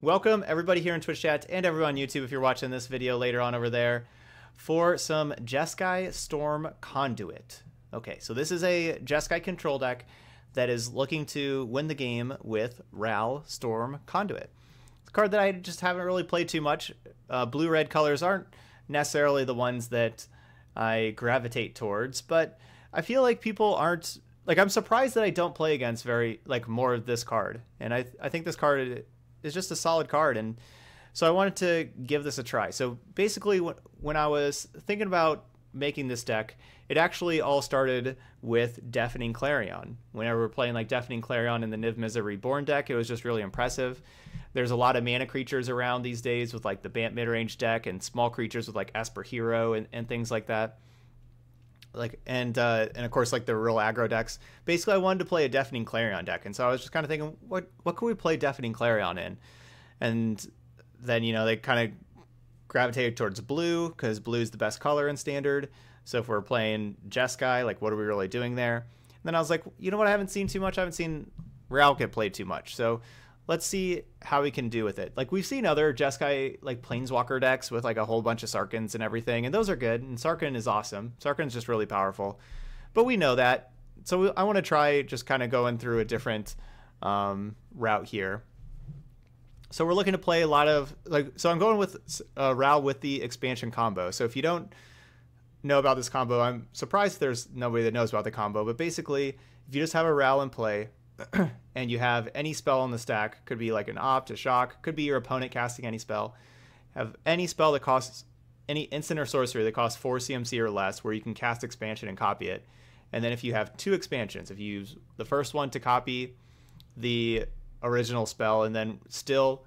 Welcome everybody here in Twitch chat and everyone on YouTube if you're watching this video later on over there for some Jeskai Storm Conduit. Okay, so this is a Jeskai control deck that is looking to win the game with Ral Storm Conduit. It's a card that I just haven't really played too much. Uh, Blue-red colors aren't necessarily the ones that I gravitate towards, but I feel like people aren't like I'm surprised that I don't play against very like more of this card, and I I think this card is just a solid card and so I wanted to give this a try. So basically when I was thinking about making this deck, it actually all started with Deafening Clarion. Whenever we're playing like Deafening Clarion in the Niv Mizzet Reborn deck, it was just really impressive. There's a lot of mana creatures around these days with like the Bant midrange deck and small creatures with like Esper Hero and, and things like that. Like and uh, and of course like the real aggro decks. Basically, I wanted to play a Deafening Clarion deck, and so I was just kind of thinking, what what could we play Deafening Clarion in? And then you know they kind of gravitated towards blue because blue is the best color in standard. So if we're playing Jeskai, like what are we really doing there? And then I was like, you know what? I haven't seen too much. I haven't seen Ral get played too much. So let's see how we can do with it. Like we've seen other Jeskai like Planeswalker decks with like a whole bunch of Sarkhans and everything, and those are good. And Sarkhan is awesome. Sarkhan's just really powerful, but we know that. So I want to try just kind of going through a different um, route here. So we're looking to play a lot of like. So I'm going with uh, Ral with the expansion combo. So if you don't know about this combo, I'm surprised there's nobody that knows about the combo. But basically, if you just have a Ral in play, and you have any spell on the stack, could be like an opt, a shock, could be your opponent casting any spell. Have any spell that costs any instant or sorcery that costs 4 CMC or less where you can cast expansion and copy it. And then if you have two expansions, if you use the first one to copy the original spell and then still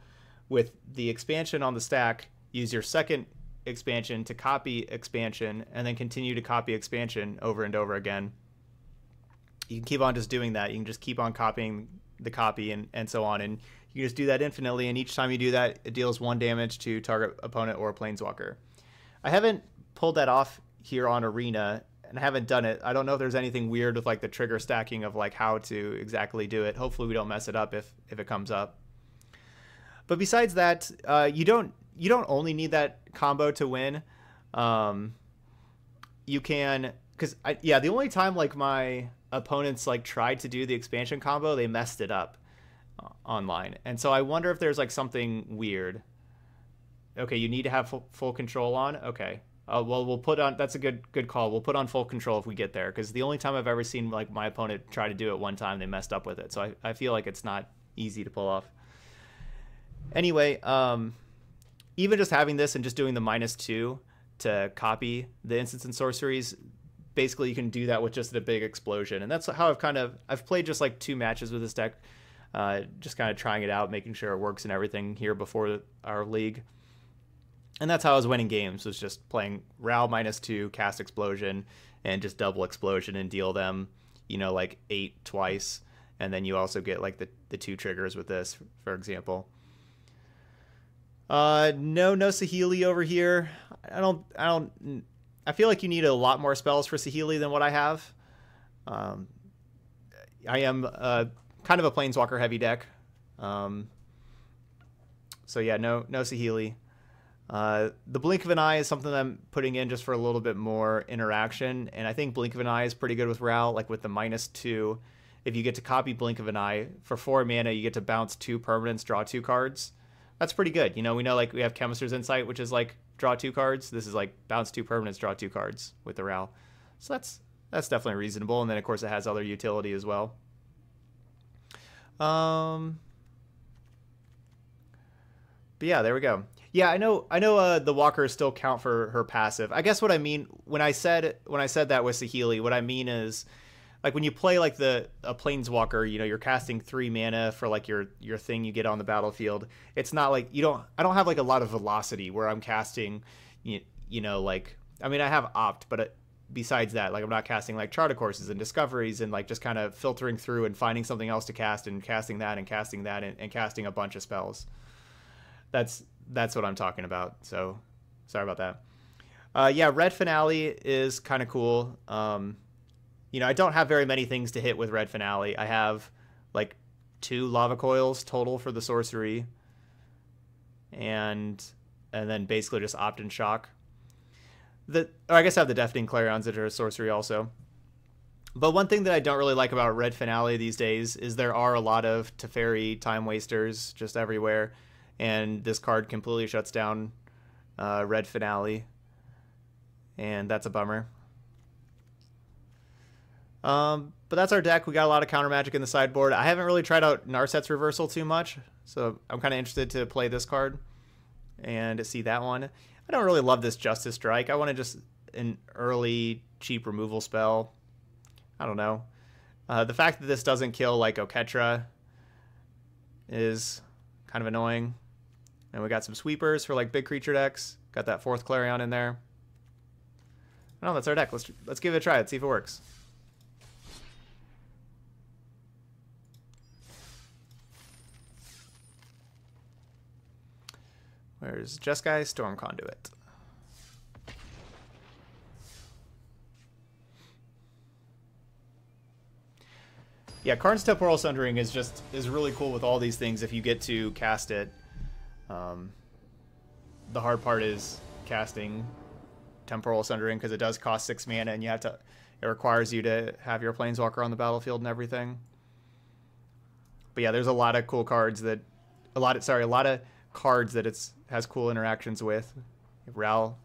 with the expansion on the stack, use your second expansion to copy expansion and then continue to copy expansion over and over again you can keep on just doing that. You can just keep on copying the copy and, and so on. And you can just do that infinitely. And each time you do that, it deals one damage to target opponent or planeswalker. I haven't pulled that off here on Arena and I haven't done it. I don't know if there's anything weird with like the trigger stacking of like how to exactly do it. Hopefully we don't mess it up if, if it comes up. But besides that, uh, you don't you don't only need that combo to win. Um, you can because I yeah, the only time like my opponents like tried to do the expansion combo, they messed it up uh, online. And so I wonder if there's like something weird. Okay, you need to have full, full control on. Okay. Uh, well, we'll put on. That's a good good call. We'll put on full control if we get there, because the only time I've ever seen like my opponent try to do it one time, they messed up with it. So I, I feel like it's not easy to pull off. Anyway, um, even just having this and just doing the minus two to copy the instants and sorceries basically you can do that with just a big explosion. And that's how I've kind of I've played just like two matches with this deck, uh, just kind of trying it out, making sure it works and everything here before our league. And that's how I was winning games was just playing Ral minus two, cast explosion, and just double explosion and deal them, you know, like eight twice. And then you also get like the, the two triggers with this, for example. Uh, no, no Saheeli over here. I don't, I don't I feel like you need a lot more spells for Saheeli than what I have. Um, I am kind of a Planeswalker heavy deck. Um, so yeah, no no Saheeli. Uh, the Blink of an Eye is something I'm putting in just for a little bit more interaction, and I think Blink of an Eye is pretty good with Ral, like with the minus two. If you get to copy Blink of an Eye for four mana, you get to bounce two permanents, draw two cards. That's pretty good. You know, we know like we have Chemist's Insight, which is like draw two cards. This is like bounce two permanents, draw two cards with the Ral. So that's that's definitely reasonable. And then of course it has other utility as well. Um, but yeah, there we go. Yeah, I know. I know. Uh, the walkers still count for her passive. I guess what I mean when I said when I said that with Saheeli, what I mean is like when you play like the a planeswalker, you know, you're casting three mana for like your your thing you get on the battlefield. It's not like you don't. I don't have like a lot of velocity where I'm casting, you, you know, like I mean I have opt, but it, besides that, like I'm not casting like Chart a Courses and discoveries and like just kind of filtering through and finding something else to cast and casting that and casting that and, and casting a bunch of spells. That's that's what I'm talking about. So sorry about that. Uh, yeah, red finale is kind of cool. Um, you know, I don't have very many things to hit with Red Finale. I have like two lava coils total for the sorcery. and and then basically just opt in shock. The or I guess I have the Deafening Clarions that are a sorcery also. But one thing that I don't really like about Red Finale these days is there are a lot of Teferi time wasters just everywhere, and this card completely shuts down uh, Red Finale, and that's a bummer. Um, but that's our deck. We got a lot of counter magic in the sideboard. I haven't really tried out Narset's Reversal too much, so I'm kind of interested to play this card and see that one. I don't really love this Justice Strike. I want to just an early cheap removal spell. I don't know. Uh, the fact that this doesn't kill like Oketra is kind of annoying. And we got some sweepers for like big creature decks. Got that fourth Clarion in there. No, that's our deck. Let's let's give it a try. Let's see if it works. Where's Jeskai Storm Conduit? Yeah, Karn's Temporal Sundering is just is really cool with all these things if you get to cast it. Um, the hard part is casting Temporal Sundering because it does cost six mana and you have to it requires you to have your planeswalker on the battlefield and everything. But yeah, there's a lot of cool cards that a lot of sorry, a lot of cards that it's has cool interactions with. Ral,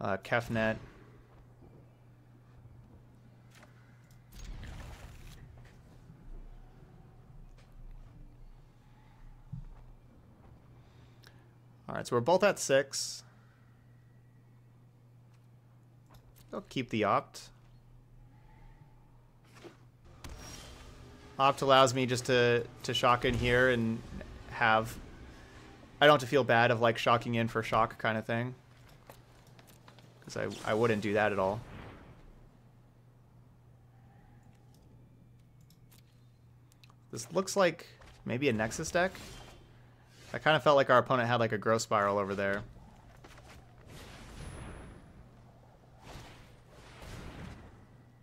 uh, Kefnet. All right, so we're both at six. I'll keep the opt. Opt allows me just to, to shock in here and have I don't have to feel bad of like shocking in for shock kind of thing. Because I, I wouldn't do that at all. This looks like maybe a Nexus deck. I kind of felt like our opponent had like a growth spiral over there.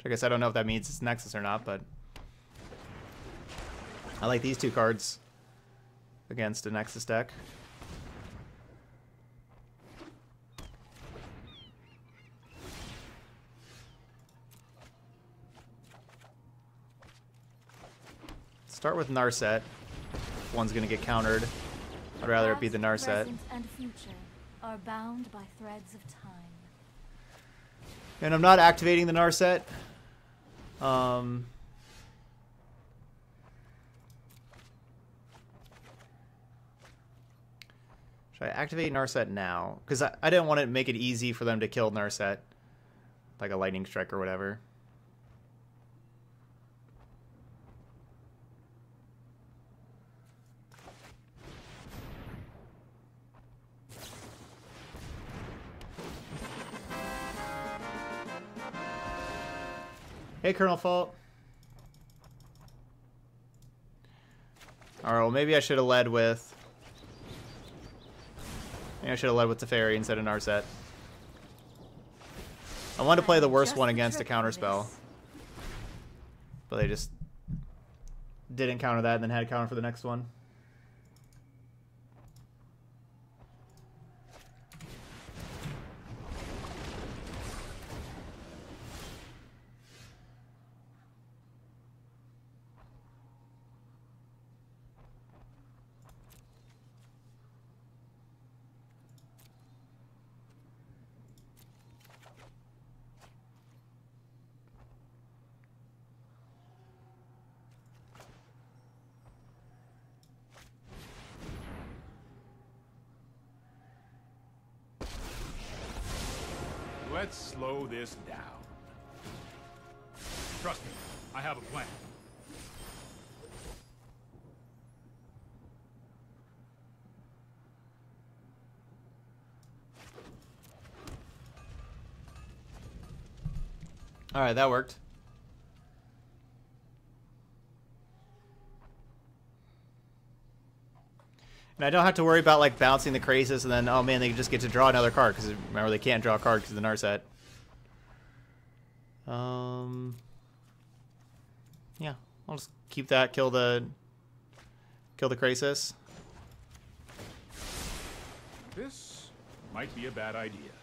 I guess I don't know if that means it's Nexus or not, but I like these two cards against a Nexus deck. Start with Narset. One's gonna get countered. I'd rather it be the Narset. And, are bound by threads of time. and I'm not activating the Narset. Um, should I activate Narset now? Because I, I didn't want to make it easy for them to kill Narset. Like a lightning strike or whatever. Hey, Colonel Fault. Alright, well, maybe I should have led with... Maybe I should have led with Teferi instead of Narset. I wanted to play the worst one against a counterspell. But they just didn't counter that and then had to counter for the next one. All right, that worked. And I don't have to worry about like bouncing the Krasis and then, oh man, they just get to draw another card. Because remember, they can't draw a card because of the Narset. Um, yeah, I'll just keep that, kill the, kill the Krasis. This might be a bad idea.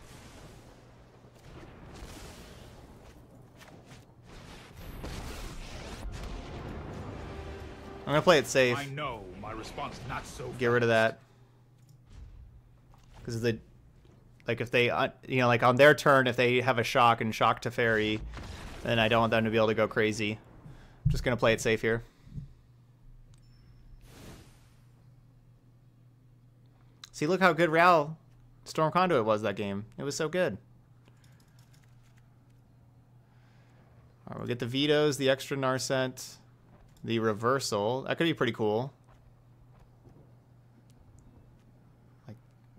I'm gonna play it safe. I know my response not so Get rid of that. Because the, like if they, uh, you know, like on their turn, if they have a shock and shock Teferi, then I don't want them to be able to go crazy. I'm just gonna play it safe here. See, look how good Ral Storm Conduit was that game. It was so good. All right, we'll get the vetoes, the extra Narset, the reversal. That could be pretty cool. Like,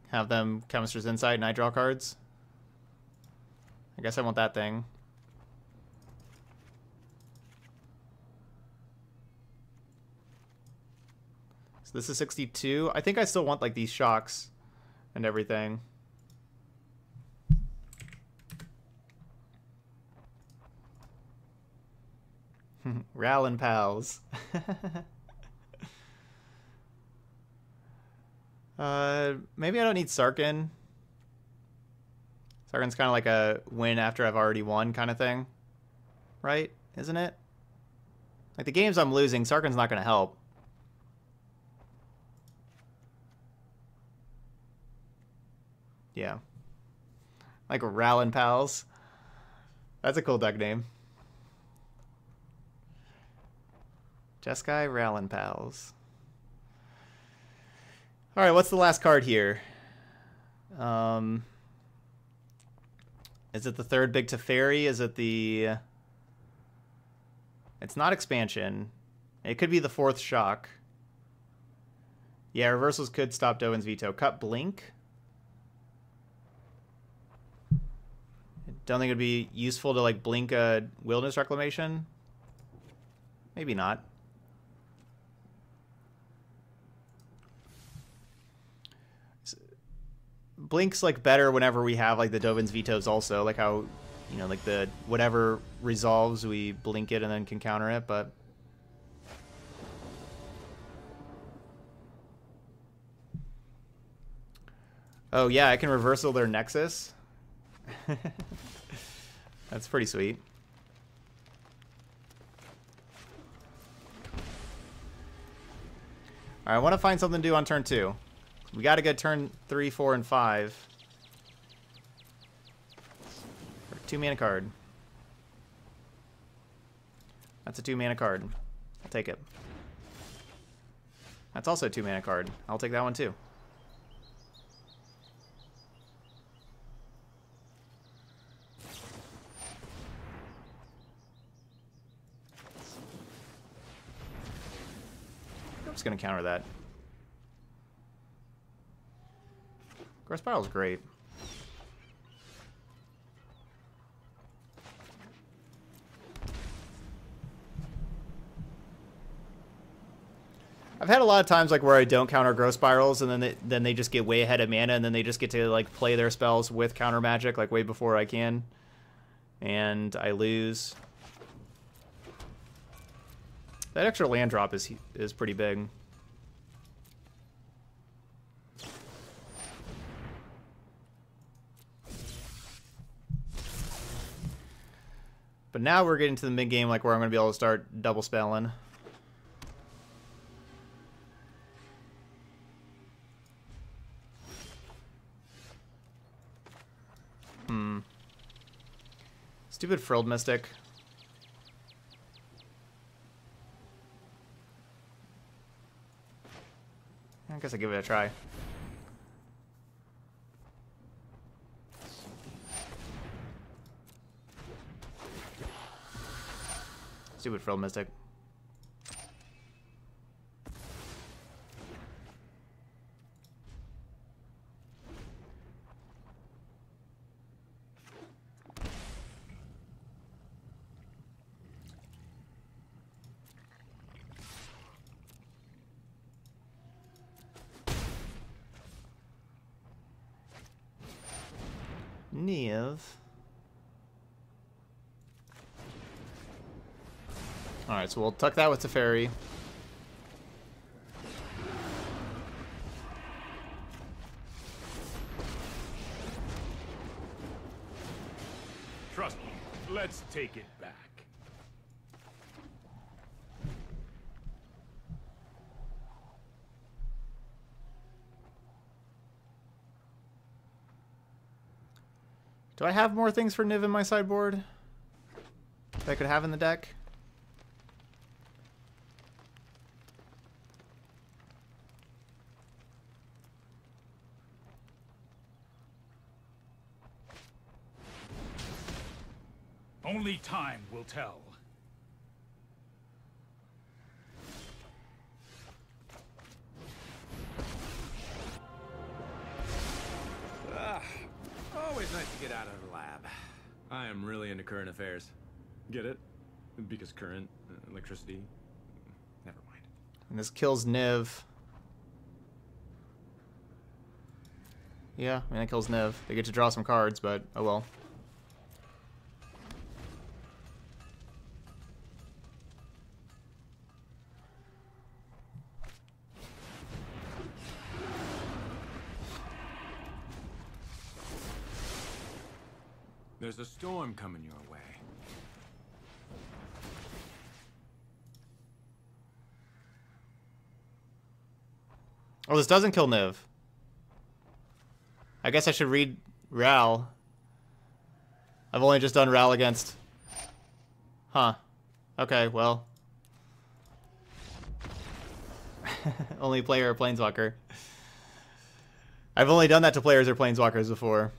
have them Chemist's Insight and I draw cards. I guess I want that thing. So this is 62. I think I still want, like, these shocks and everything. Rallin' pals. uh, maybe I don't need Sarkhan. Sarkhan's kind of like a win after I've already won kind of thing. Right? Isn't it? Like the games I'm losing, Sarkhan's not going to help. Yeah. Like Rallin' Pals. That's a cool deck name. Jeskai Rallin' Pals. All right, what's the last card here? Um, is it the third big Teferi? Is it the... It's not expansion. It could be the fourth shock. Yeah, reversals could stop Dovin's veto. Cut Blink. Don't think it'd be useful to like blink a wilderness reclamation. Maybe not. Blink's like better whenever we have like the Dovin's vetoes also, like how you know, like the whatever resolves we blink it and then can counter it, but Oh yeah, I can reversal their Nexus. That's pretty sweet. I want to find something to do on turn two. We got to get turn three, four, and five. Two mana card. That's a two mana card. I'll take it. That's also a two mana card. I'll take that one too. I'm just going to counter that. Growth Spiral's great. I've had a lot of times like where I don't counter growth spirals and then they, then they just get way ahead of mana and then they just get to like play their spells with counter magic like way before I can and I lose. That extra land drop is is pretty big. But now we're getting to the mid game, like where I'm going to be able to start double spelling. Hmm. Stupid frilled mystic. I guess I'll give it a try. Stupid Frill Mystic. So we'll tuck that with the. Trust me, let's take it back. Do I have more things for Niv in my sideboard? That I could have in the deck? Tell. Ah, always nice to get out of the lab. I am really into current affairs. Get it? Because current, uh, electricity. Never mind. And this kills Niv. Yeah, I mean, that kills Niv. They get to draw some cards, but oh well. Storm coming your way. Oh, this doesn't kill Niv. I guess I should read Ral. I've only just done Ral against... Huh. Okay, well. only player or Planeswalker. I've only done that to players or Planeswalkers before.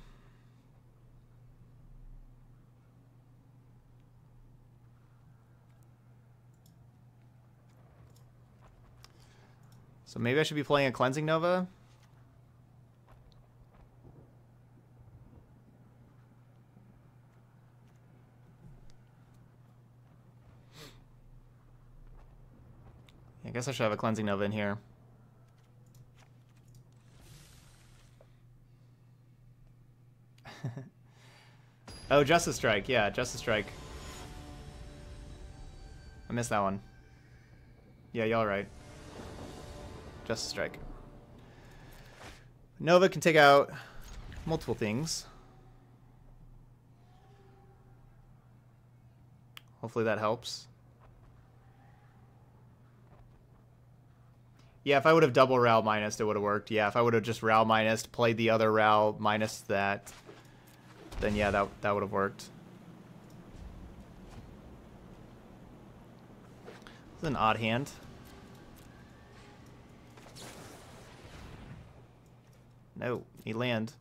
So maybe I should be playing a Cleansing Nova? I guess I should have a Cleansing Nova in here. oh, Justice Strike. Yeah, Justice Strike. I missed that one. Yeah, y'all right. Justice Strike. Nova can take out multiple things. Hopefully that helps. Yeah, if I would have double Ral minus, it would have worked. Yeah, if I would have just Ral minus, played the other Ral minus that, then yeah, that, that would have worked. It's an odd hand. No, he land.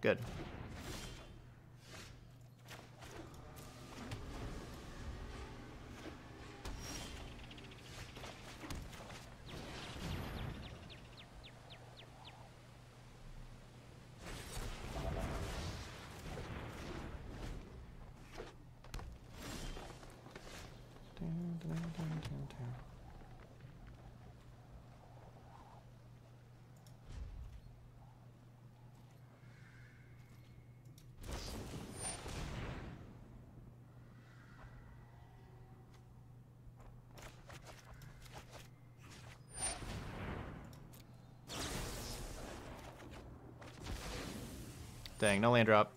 Good. Dang, no land drop.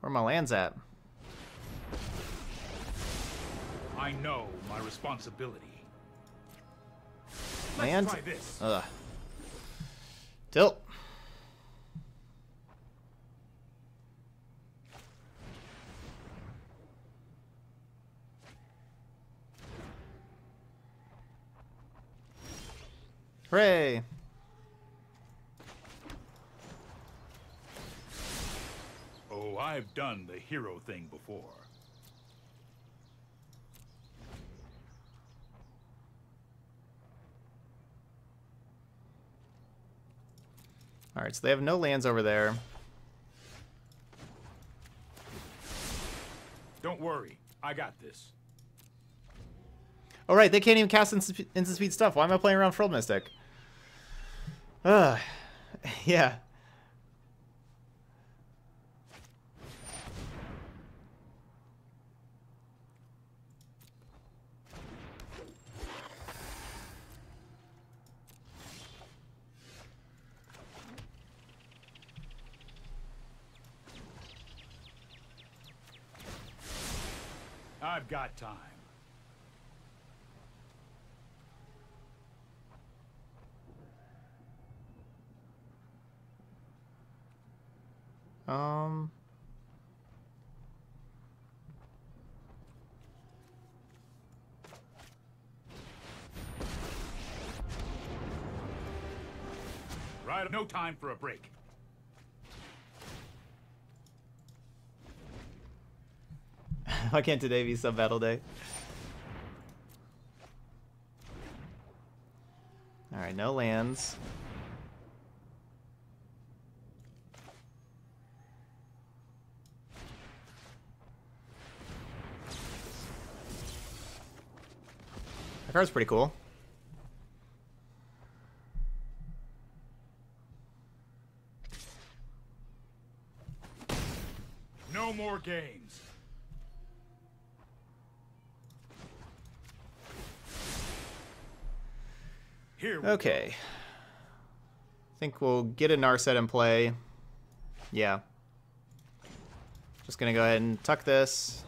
Where my lands at? I know my responsibility. Land? Let's try this. Ugh. Tilt. Hooray! Oh, I've done the hero thing before. Alright, so they have no lands over there. Don't worry, I got this. Alright, they can't even cast instant speed stuff. Why am I playing around Frilled Mystic? Uh, yeah. I've got time. Um. Right, no time for a break. Why can't today be sub battle day? Alright, no lands. That card's pretty cool. No more games. Here we Okay. I think we'll get a Narset in play. Yeah. Just gonna go ahead and tuck this.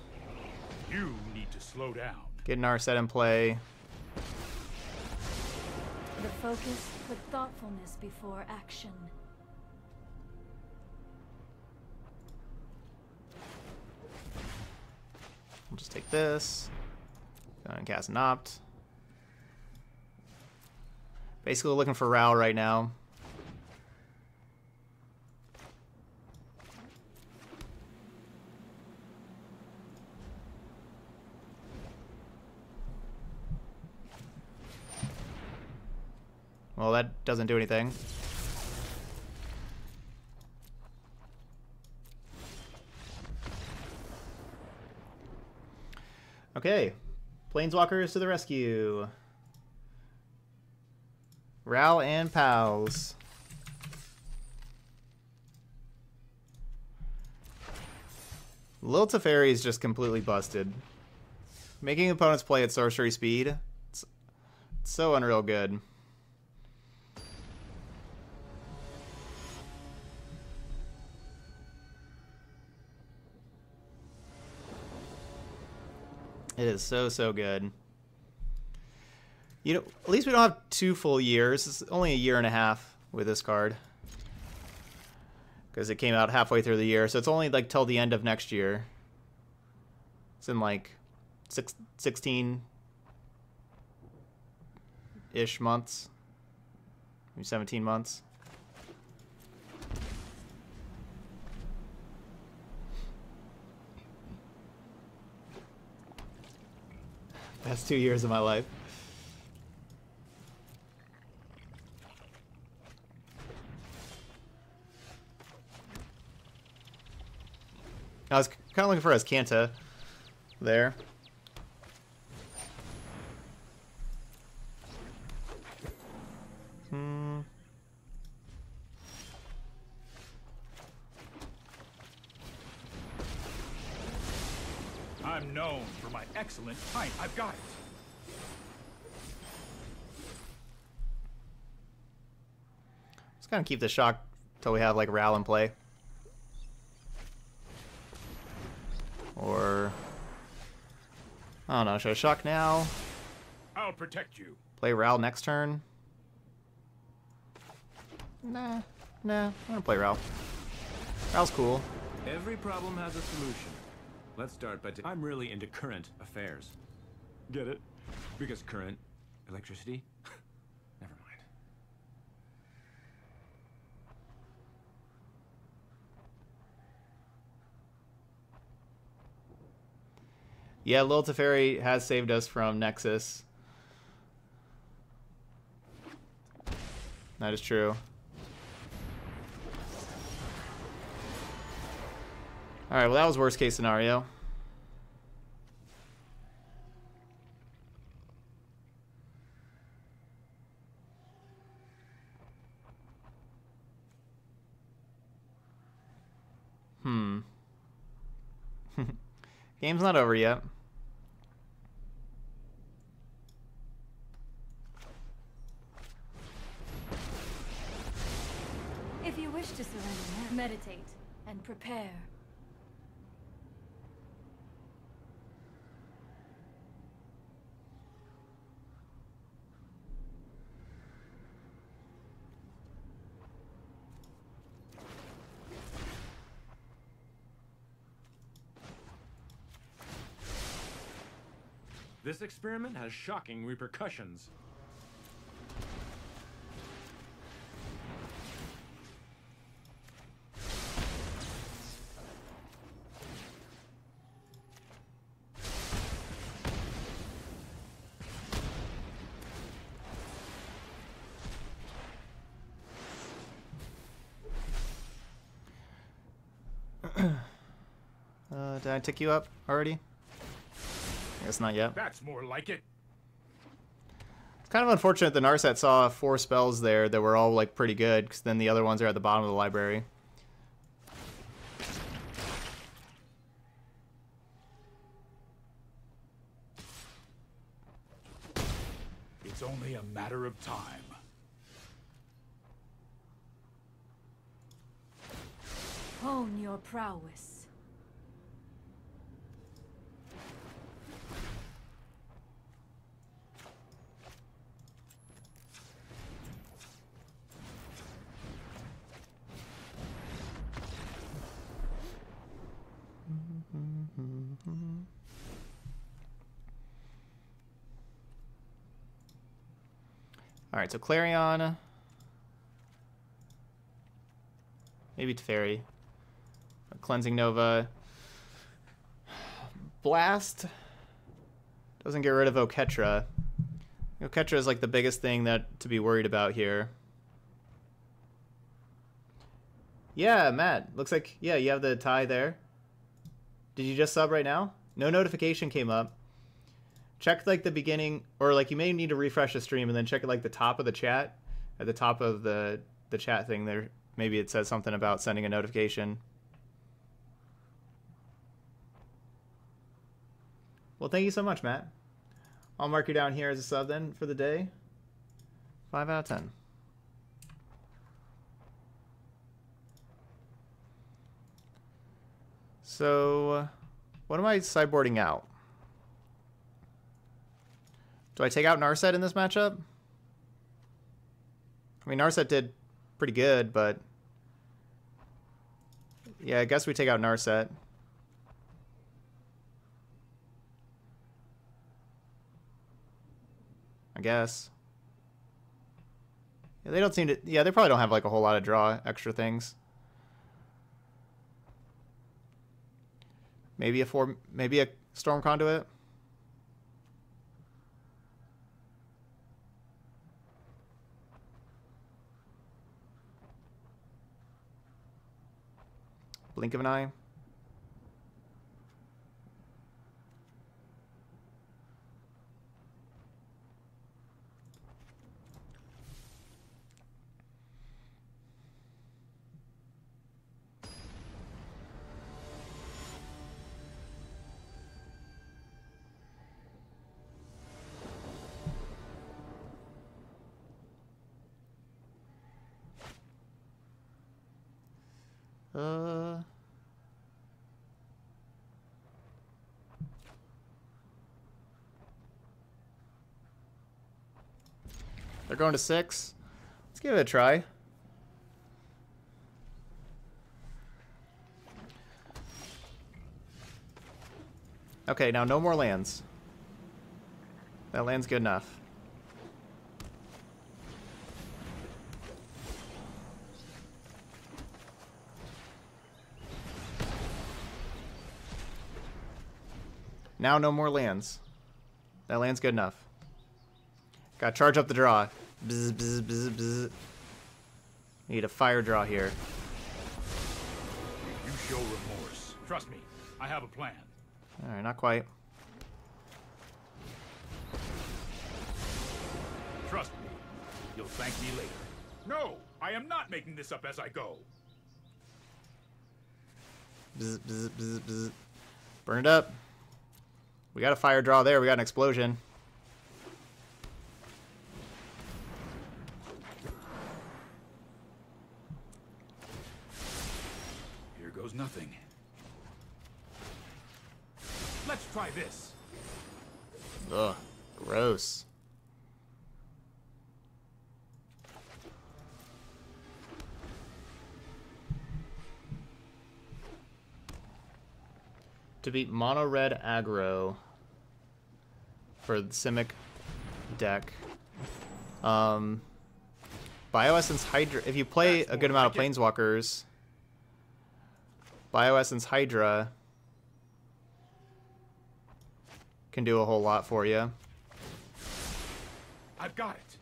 You need to slow down. Get an Narset in play. The focus, put thoughtfulness before action. We'll just take this. And cast an opt. Basically looking for Ral right now. Well, that doesn't do anything. Okay. Planeswalkers to the rescue. Ral and pals. Lil Teferi is just completely busted. Making opponents play at sorcery speed. It's, it's so unreal good. It is so so good. You know, at least we don't have two full years. It's only a year and a half with this card. Because it came out halfway through the year, so it's only like till the end of next year. It's in like six, 16 ish months. Maybe 17 months. Best two years of my life. I was kind of looking for Azcanta there. Hmm. I'm known for my excellent time. I've got it. Let's kind of keep the shock till we have like Ral in play. Or I don't know. Should I shock now? I'll protect you. Play Ral next turn? Nah, nah. I'm gonna play Ral. Ral's cool. Every problem has a solution. Let's start by. i I'm really into current affairs. Get it? Because current electricity? Never mind. Yeah, Lil Teferi has saved us from Nexus. That is true. Alright, well that was worst case scenario. Hmm. Game's not over yet. If you wish to surrender, meditate and prepare. This experiment has shocking repercussions. Uh, did I tick you up already? I guess not yet. That's more like it. It's kind of unfortunate that Narset saw four spells there that were all like pretty good, because then the other ones are at the bottom of the library. It's only a matter of time. Hone your prowess. All right, so Clarion, maybe Teferi, Cleansing Nova, Blast doesn't get rid of Oketra. Oketra is like the biggest thing that to be worried about here. Yeah, Matt. Looks like yeah, you have the tie there. Did you just sub right now? No notification came up. Check like the beginning or like you may need to refresh the stream and then check like the top of the chat. At the top of the the chat thing there maybe it says something about sending a notification. Well, thank you so much, Matt. I'll mark you down here as a sub then for the day. 5 out of 10. So, uh, what am I sideboarding out? Do I take out Narset in this matchup? I mean, Narset did pretty good, but... Yeah, I guess we take out Narset. I guess. Yeah, they don't seem to... Yeah, they probably don't have, like, a whole lot of draw extra things. Maybe a four... Maybe a Storm Conduit? Blink of an eye. Uh... They're going to six. Let's give it a try. Okay, now no more lands. That land's good enough. Now no more lands. That land's good enough. Gotta charge up the draw. Bzz, bzz, bzz, bzz. Need a fire draw here. You show remorse. Trust me, I have a plan. Alright, not quite. Trust me, you'll thank me later. No, I am not making this up as I go. Bzz, bzz, bzz, bzz. Burn it up. We got a fire draw there. We got an explosion. Here goes nothing. Let's try this. Ugh, gross. To beat mono red aggro for the Simic deck. Um, Bioessence Hydra. If you play That's a good amount of it. Planeswalkers, Bioessence Hydra can do a whole lot for you. I've got it.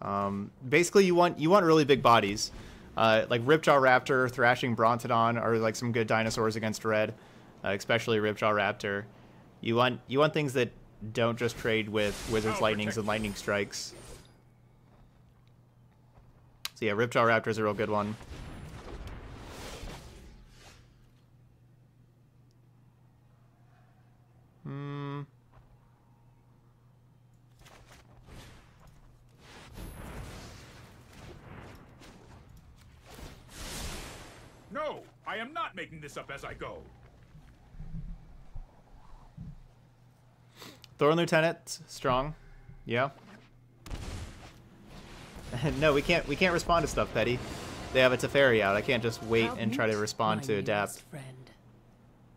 Um, basically, you want you want really big bodies, uh, like Ripjaw Raptor, Thrashing Brontodon are like some good dinosaurs against red, uh, especially Ripjaw Raptor. You want you want things that don't just trade with Wizard's I'll Lightnings and. Lightning Strikes. So yeah, Ripjaw Raptor is a real good one. Hmm. No, I am not making this up as I go. Thorn Lieutenant, strong. Yeah. no, we can't we can't respond to stuff, Petty. They have a Teferi out. I can't just wait Proud and try to respond to adapt. newest Friend.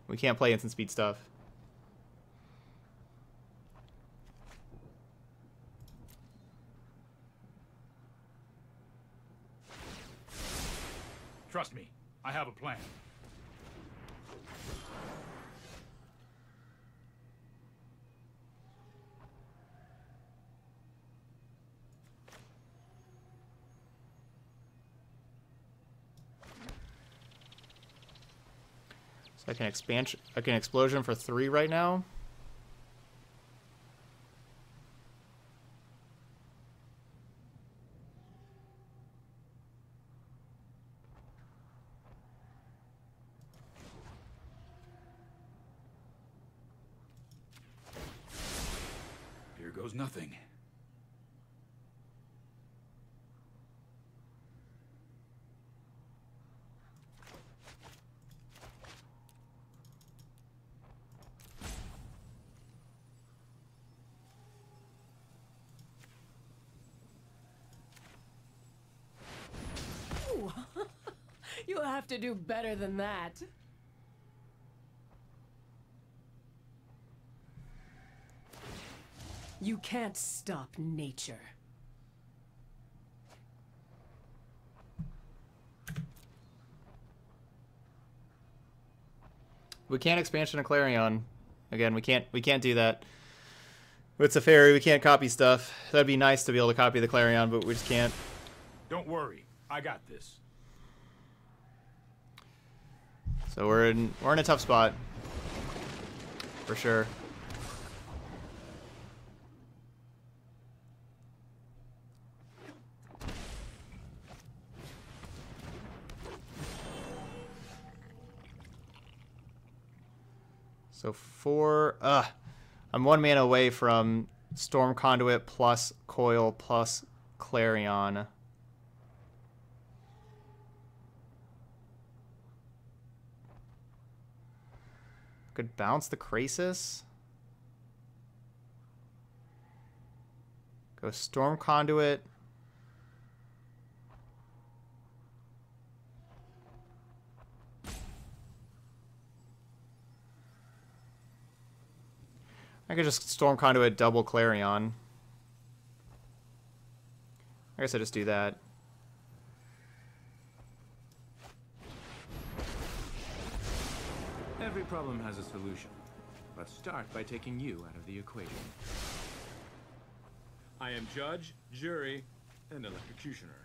We can't play instant speed stuff. Trust me, I have a plan. So I can expansion I can explosion for three right now. Here goes nothing. You'll have to do better than that. You can't stop nature. We can't expansion a Clarion. Again, we can't we can't do that. It's Teferi, we can't copy stuff. That'd be nice to be able to copy the Clarion, but we just can't. Don't worry, I got this. So we're in we're in a tough spot. For sure. So four uh I'm one man away from Storm Conduit plus Coil plus Clarion. Could bounce the Krasis. Go Storm Conduit. I could just Storm Conduit double Clarion. I guess I just do that. Problem has a solution. Let's start by taking you out of the equation. I am judge, jury, and electrocutioner.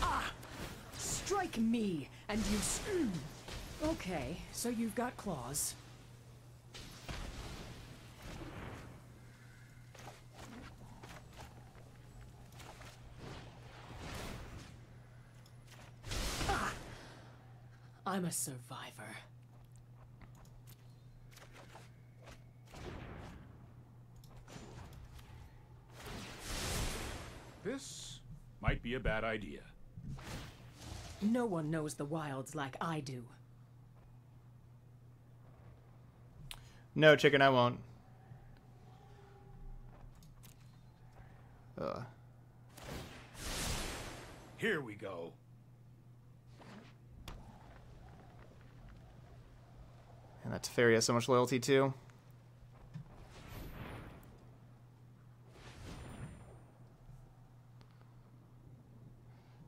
Ah! Strike me, and you. s- Okay, so you've got claws. I'm a survivor. This might be a bad idea. No one knows the wilds like I do. No, chicken, I won't. Ugh. Here we go. And that Teferi has so much loyalty too.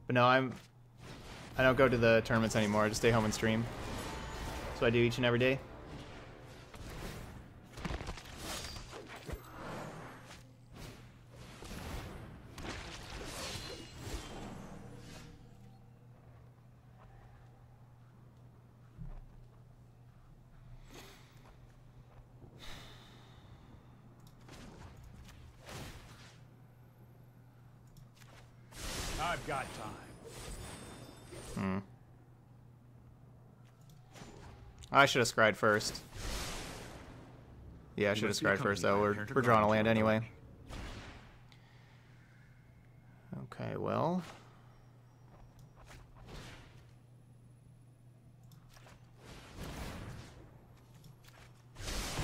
But no, I'm I don't go to the tournaments anymore. I just stay home and stream. So I do each and every day. I've got time. I should have scried first. Yeah, I should have must be scried first though. We're, we're drawing a land anyway. Okay, well.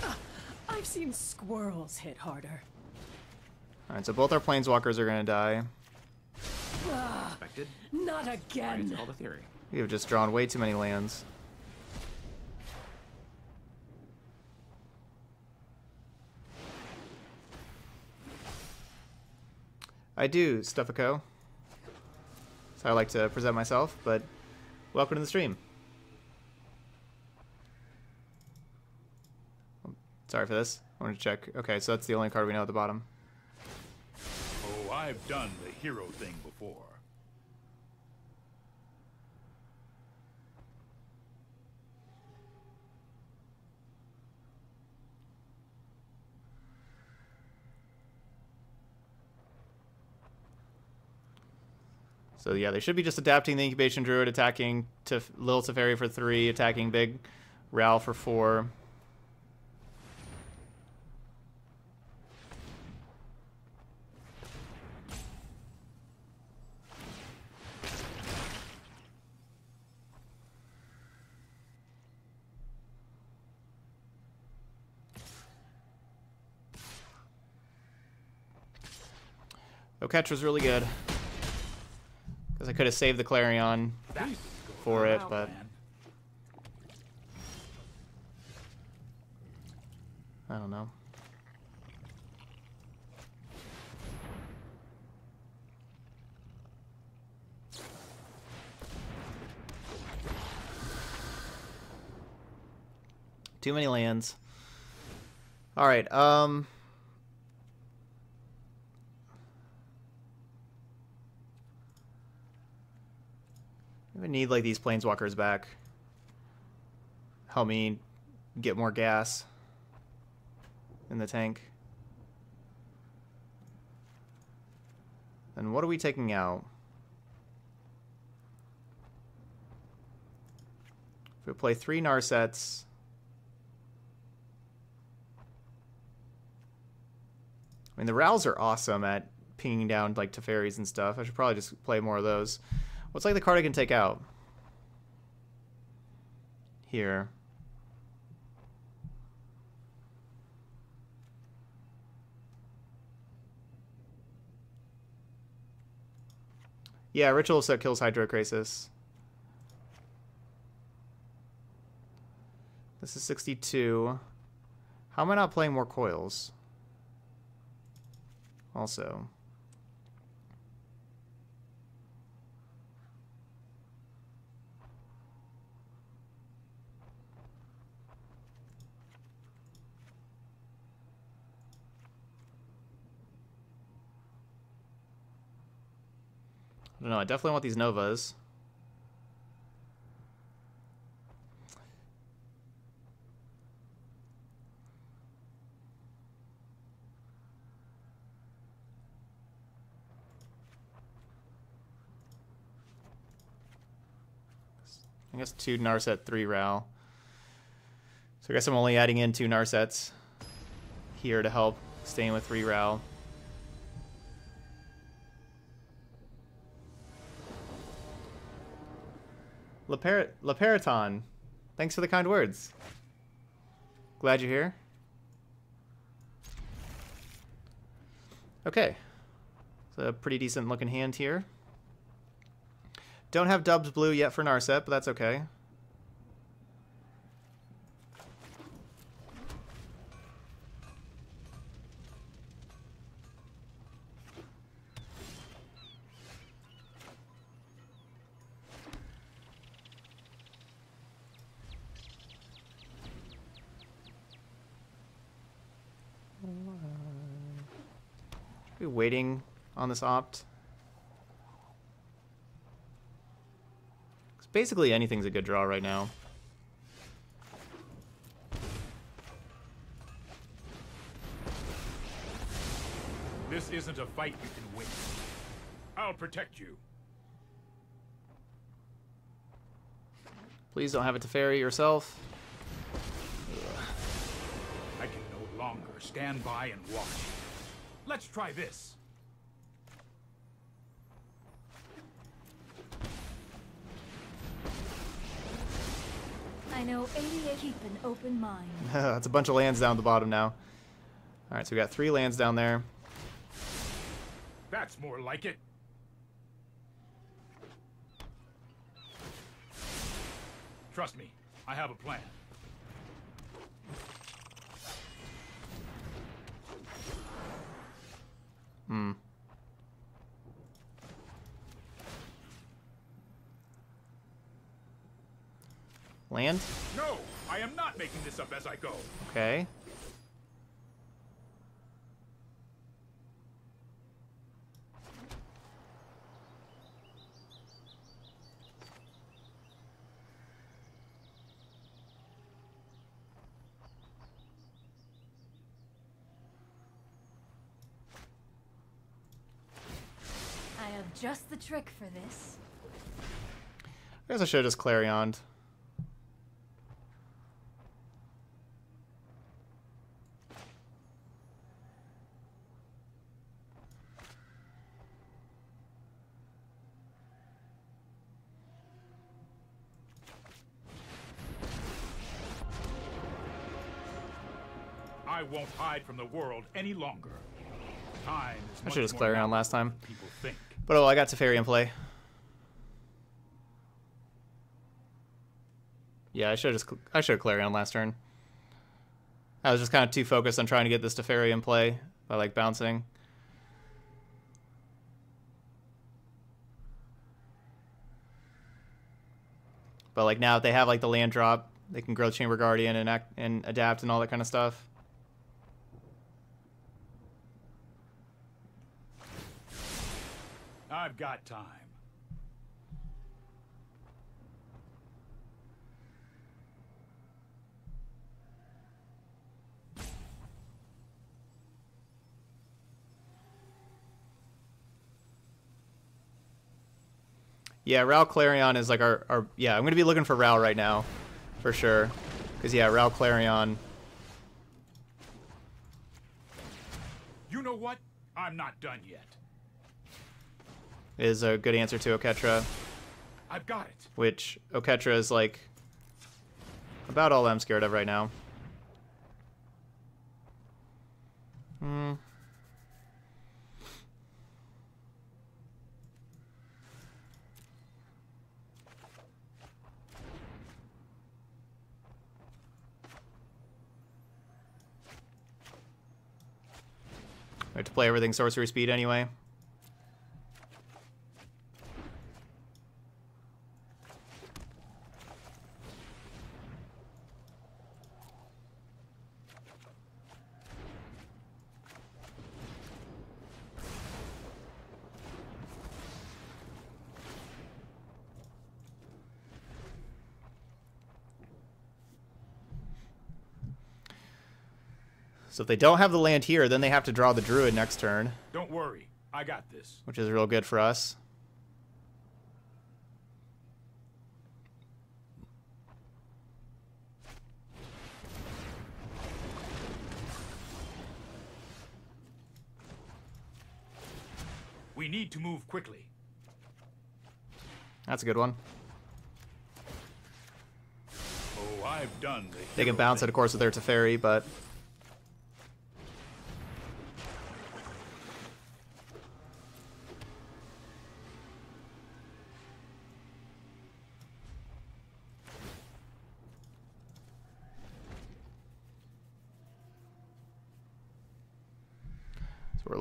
Ah, I've seen squirrels hit harder. Alright, so both our planeswalkers are gonna die. Ah, Expected. Not It's again. called a theory. We have just drawn way too many lands. I do, Stuffico. That's how I like to present myself, but welcome to the stream. Oh, sorry for this. I wanted to check. Okay, so that's the only card we know at the bottom. Oh, I've done the hero thing before. So yeah, they should be just adapting the incubation druid, attacking to Lil Teferi for three, attacking big Ral for four. Oketra was really good. I could have saved the Clarion for it, but. I don't know. Too many lands. All right. Um. Need like these planeswalkers back. Help me get more gas in the tank. And what are we taking out? If we play three Narsets. I mean, the Rals are awesome at pinging down like Teferis and stuff. I should probably just play more of those. What's like the card I can take out? Here. Yeah, Ritual Set kills Hydroid Krasis. This is 62. How am I not playing more coils? Also. Know. I definitely want these Novas. I guess two Narset, three Ral. So I guess I'm only adding in two Narsets here to help staying with three Ral. Leper thanks for the kind words. Glad you're here. Okay. It's a pretty decent looking hand here. Don't have Dubs Blue yet for Narset, but that's okay. Are we waiting on this opt. basically anything's a good draw right now. This isn't a fight you can win. I'll protect you. Please don't have it to ferry yourself. I can no longer stand by and watch. Let's try this. I know 88 keep an open mind. That's a bunch of lands down at the bottom now. Alright, so we got three lands down there. That's more like it. Trust me, I have a plan. Hmm. Land? No, I am not making this up as I go. Okay. I have just the trick for this. I guess I should have just Clarioned. I won't hide from the world any longer. Time is I should have Clarion last time. But oh, I got Teferi in play. Yeah, I should have just I should have Clarion last turn. I was just kind of too focused on trying to get this Teferi in play by like bouncing. But like now if they have like the land drop, they can grow Chamber Guardian and act and adapt and all that kind of stuff. I've got time. Yeah, Ral Clarion is like our, our yeah, I'm gonna be looking for Ral right now. For sure. Cause yeah, Ral Clarion. You know what? I'm not done yet. Is a good answer to Oketra, I've got it. which Oketra is like about all I'm scared of right now. Hmm. I have to play everything sorcery speed anyway. So if they don't have the land here, then they have to draw the druid next turn. Don't worry, I got this. Which is real good for us. We need to move quickly. That's a good one. Oh, I've done the they can bounce thing. it, of course, with their Teferi, but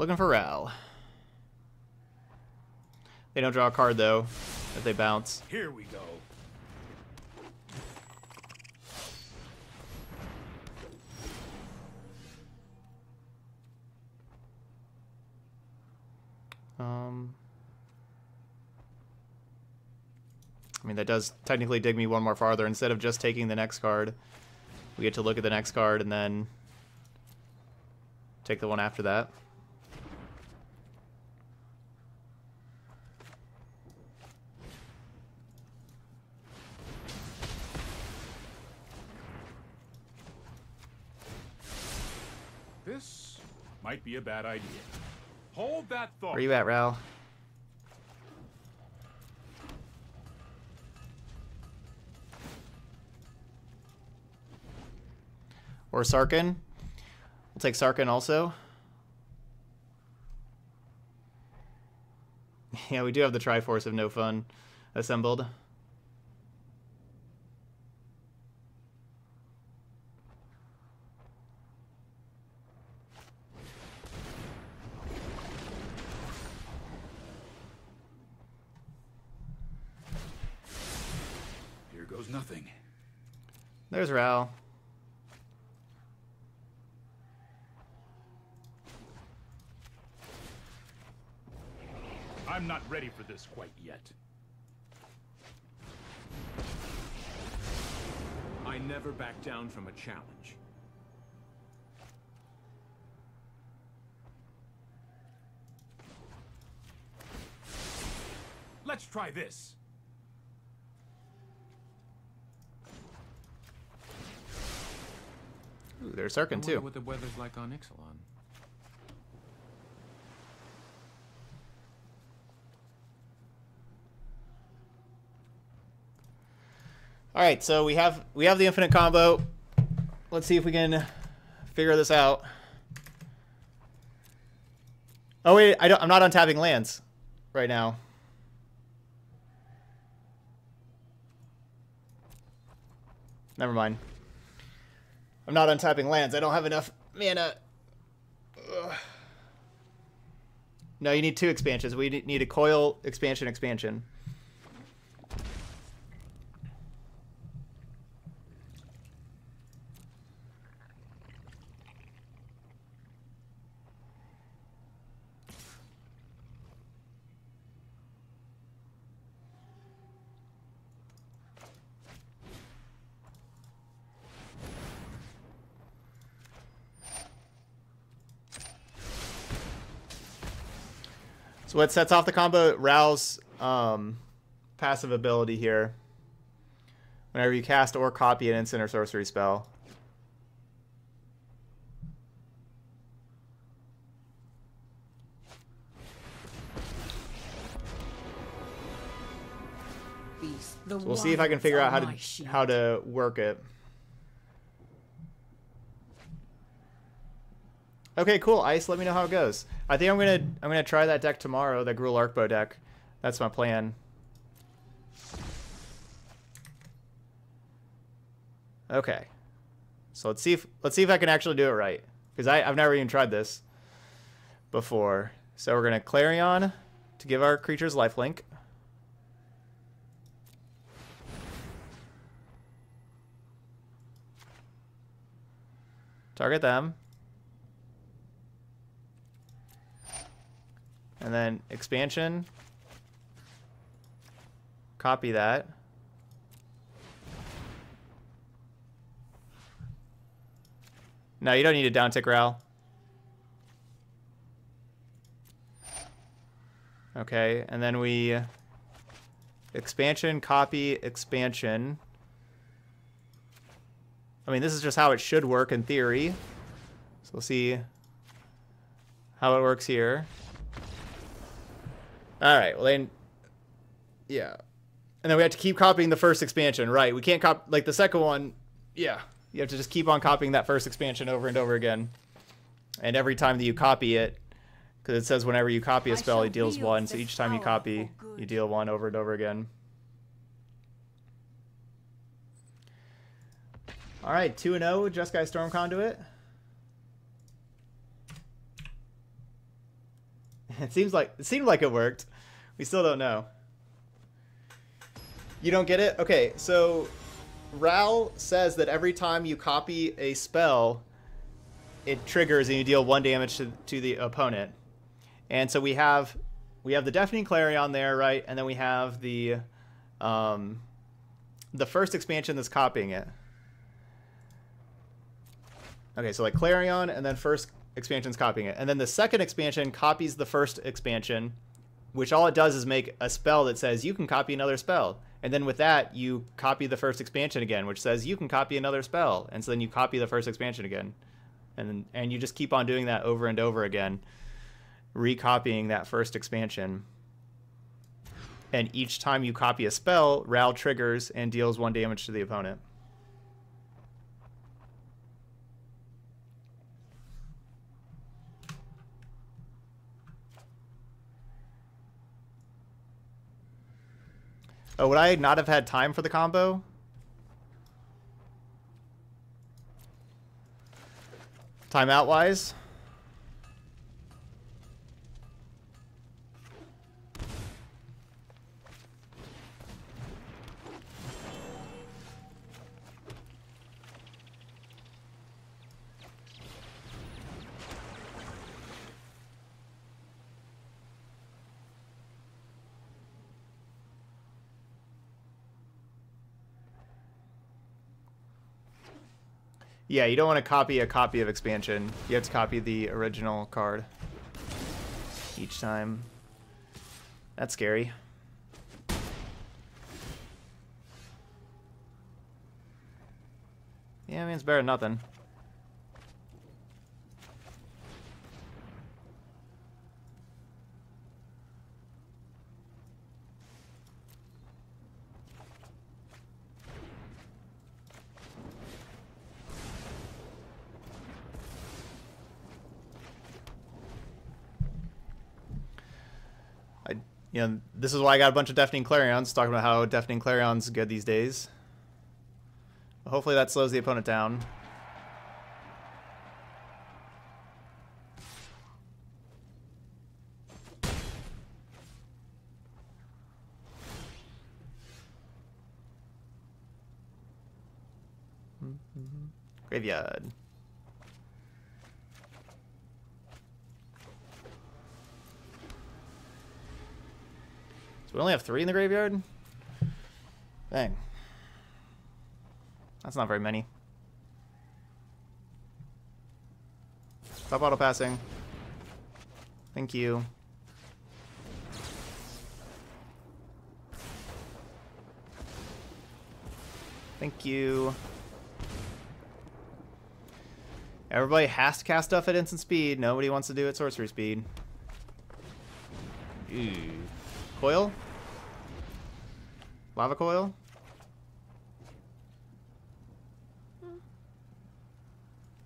looking for Ral. They don't draw a card though, if they bounce. Here we go. Um, I mean, that does technically dig me one more farther. Instead of just taking the next card, we get to look at the next card and then take the one after that. This might be a bad idea. Hold that thought. Where you at, Ral? Or Sarkhan. We'll take Sarkhan also. Yeah, we do have the Triforce of No Fun assembled. Here goes nothing. There's Ral. I'm not ready for this quite yet. I never back down from a challenge. Let's try this. Ooh, there's Sarkhan too. what the weather's like on Ixalan. All right, so we have we have the infinite combo. Let's see if we can figure this out. Oh wait, I don't, I'm not untapping lands right now. Never mind. I'm not untapping lands. I don't have enough mana. Ugh. No, you need two expansions. We need- need a coil expansion expansion. So what sets off the combo? Rouse um, passive ability here. Whenever you cast or copy an instant or sorcery spell. So we'll see if I can figure out how to how to work it. Okay, cool. Ice, let me know how it goes. I think I'm gonna I'm gonna try that deck tomorrow, the Gruul Arcbow deck. That's my plan. Okay. So let's see if let's see if I can actually do it right. Because I I've never even tried this before. So we're gonna Clarion to give our creatures lifelink. Target them. And then expansion. Copy that. No, you don't need a down tick Ral. Okay, and then we expansion, copy, expansion. I mean, this is just how it should work in theory. So we'll see how it works here. All right. Well, then, yeah, and then we have to keep copying the first expansion. Right. We can't cop like the second one. Yeah, you have to just keep on copying that first expansion over and over again. And every time that you copy it, because it says whenever you copy a spell, it deals one. So each time you copy, you deal one over and over again. All right, two and zero. Jeskai Storm Conduit. It seems like it seemed like it worked. We still don't know. You don't get it? Okay, so Ral says that every time you copy a spell, it triggers and you deal one damage to, to the opponent. And so we have we have the Deafening Clarion there, right? And then we have the um, the first expansion that's copying it. Okay, so like Clarion, and then first expansion's copying it, and then the second expansion copies the first expansion, which all it does is make a spell that says you can copy another spell, and then with that you copy the first expansion again, which says you can copy another spell, and so then you copy the first expansion again, and and you just keep on doing that over and over again, recopying that first expansion. And each time you copy a spell, Ral triggers and deals one damage to the opponent. Oh, would I not have had time for the combo? Timeout Yeah, you don't want to copy a copy of expansion. You have to copy the original card each time. That's scary. Yeah, I mean, it's better than nothing. I, you know, this is why I got a bunch of Deafening Clarions, talking about how Deafening Clarion's good these days. Hopefully that slows the opponent down. Graveyard. So we only have three in the graveyard? Dang. That's not very many. Stop auto passing. Thank you. Thank you. Everybody has to cast stuff at instant speed. Nobody wants to do it sorcery speed. Ooh. Coil? Lava coil?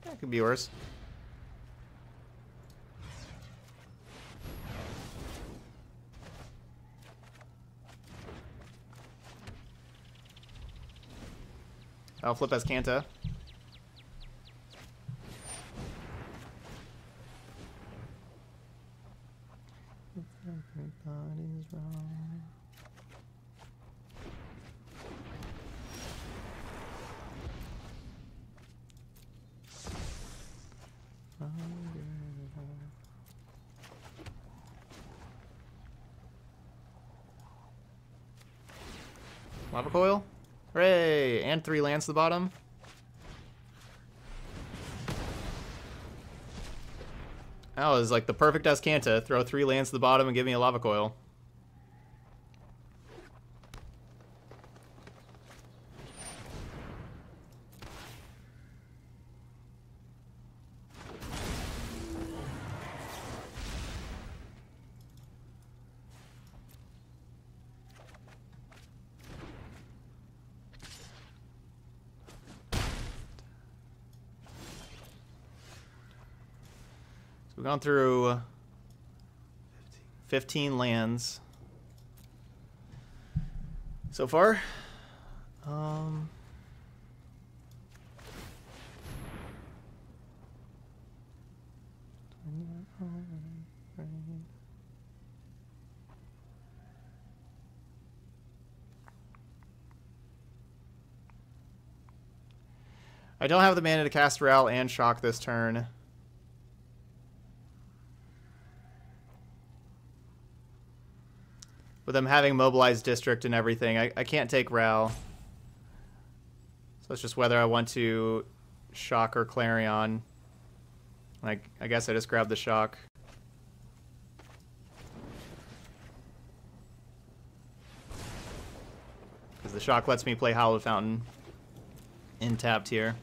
That could be worse. I'll flip Azcanta. Everybody's wrong. Lava coil? Three lands to the bottom. That was like the perfect Azcanta. Throw three lands to the bottom and give me a lava coil. We've gone through 15 lands so far. Um, I don't have the mana to cast Ral and Shock this turn. With them having mobilized district and everything, I, I can't take Ral. So it's just whether I want to Shock or Clarion. Like, I guess I just grab the Shock. Because the Shock lets me play Hallowed Fountain in tapped here.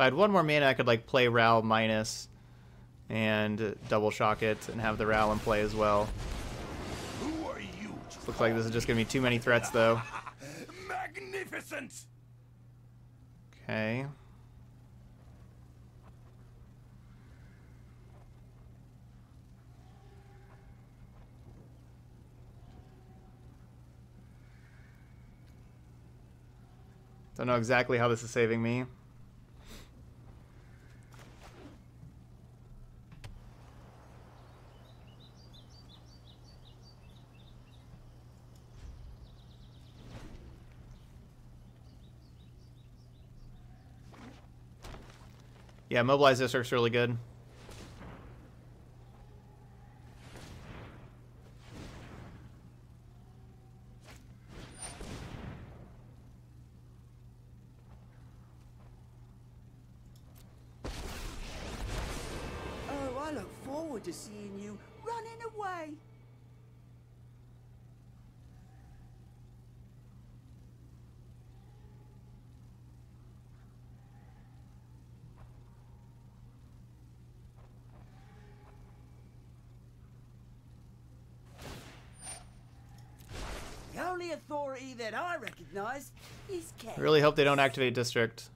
If I had one more mana, I could like play Ral minus and double shock it and have the Ral in play as well. Who are you? Looks like this is just gonna be too many threats though. Magnificent! Okay. Don't know exactly how this is saving me. Yeah, mobilize this district's really good. Oh, I look forward to seeing you running away. The only authority that I recognize is Ken. I really hope they don't activate district.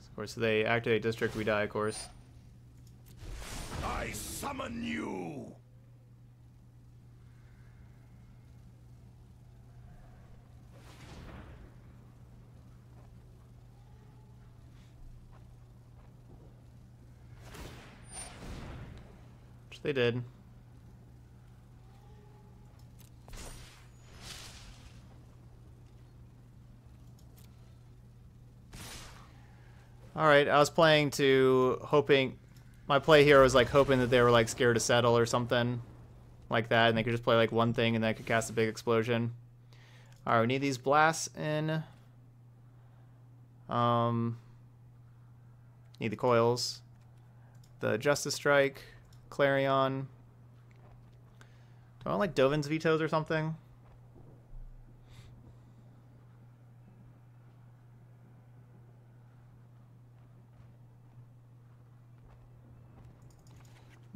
Of course, if they activate district, we die, of course. I summon you! Which they did. Alright, I was playing to hoping my play here was like hoping that they were like scared to settle or something like that and they could just play like one thing and then I could cast a big explosion. Alright, we need these blasts in. Um need the coils. The Justice Strike, Clarion. Do I want like Dovin's vetoes or something?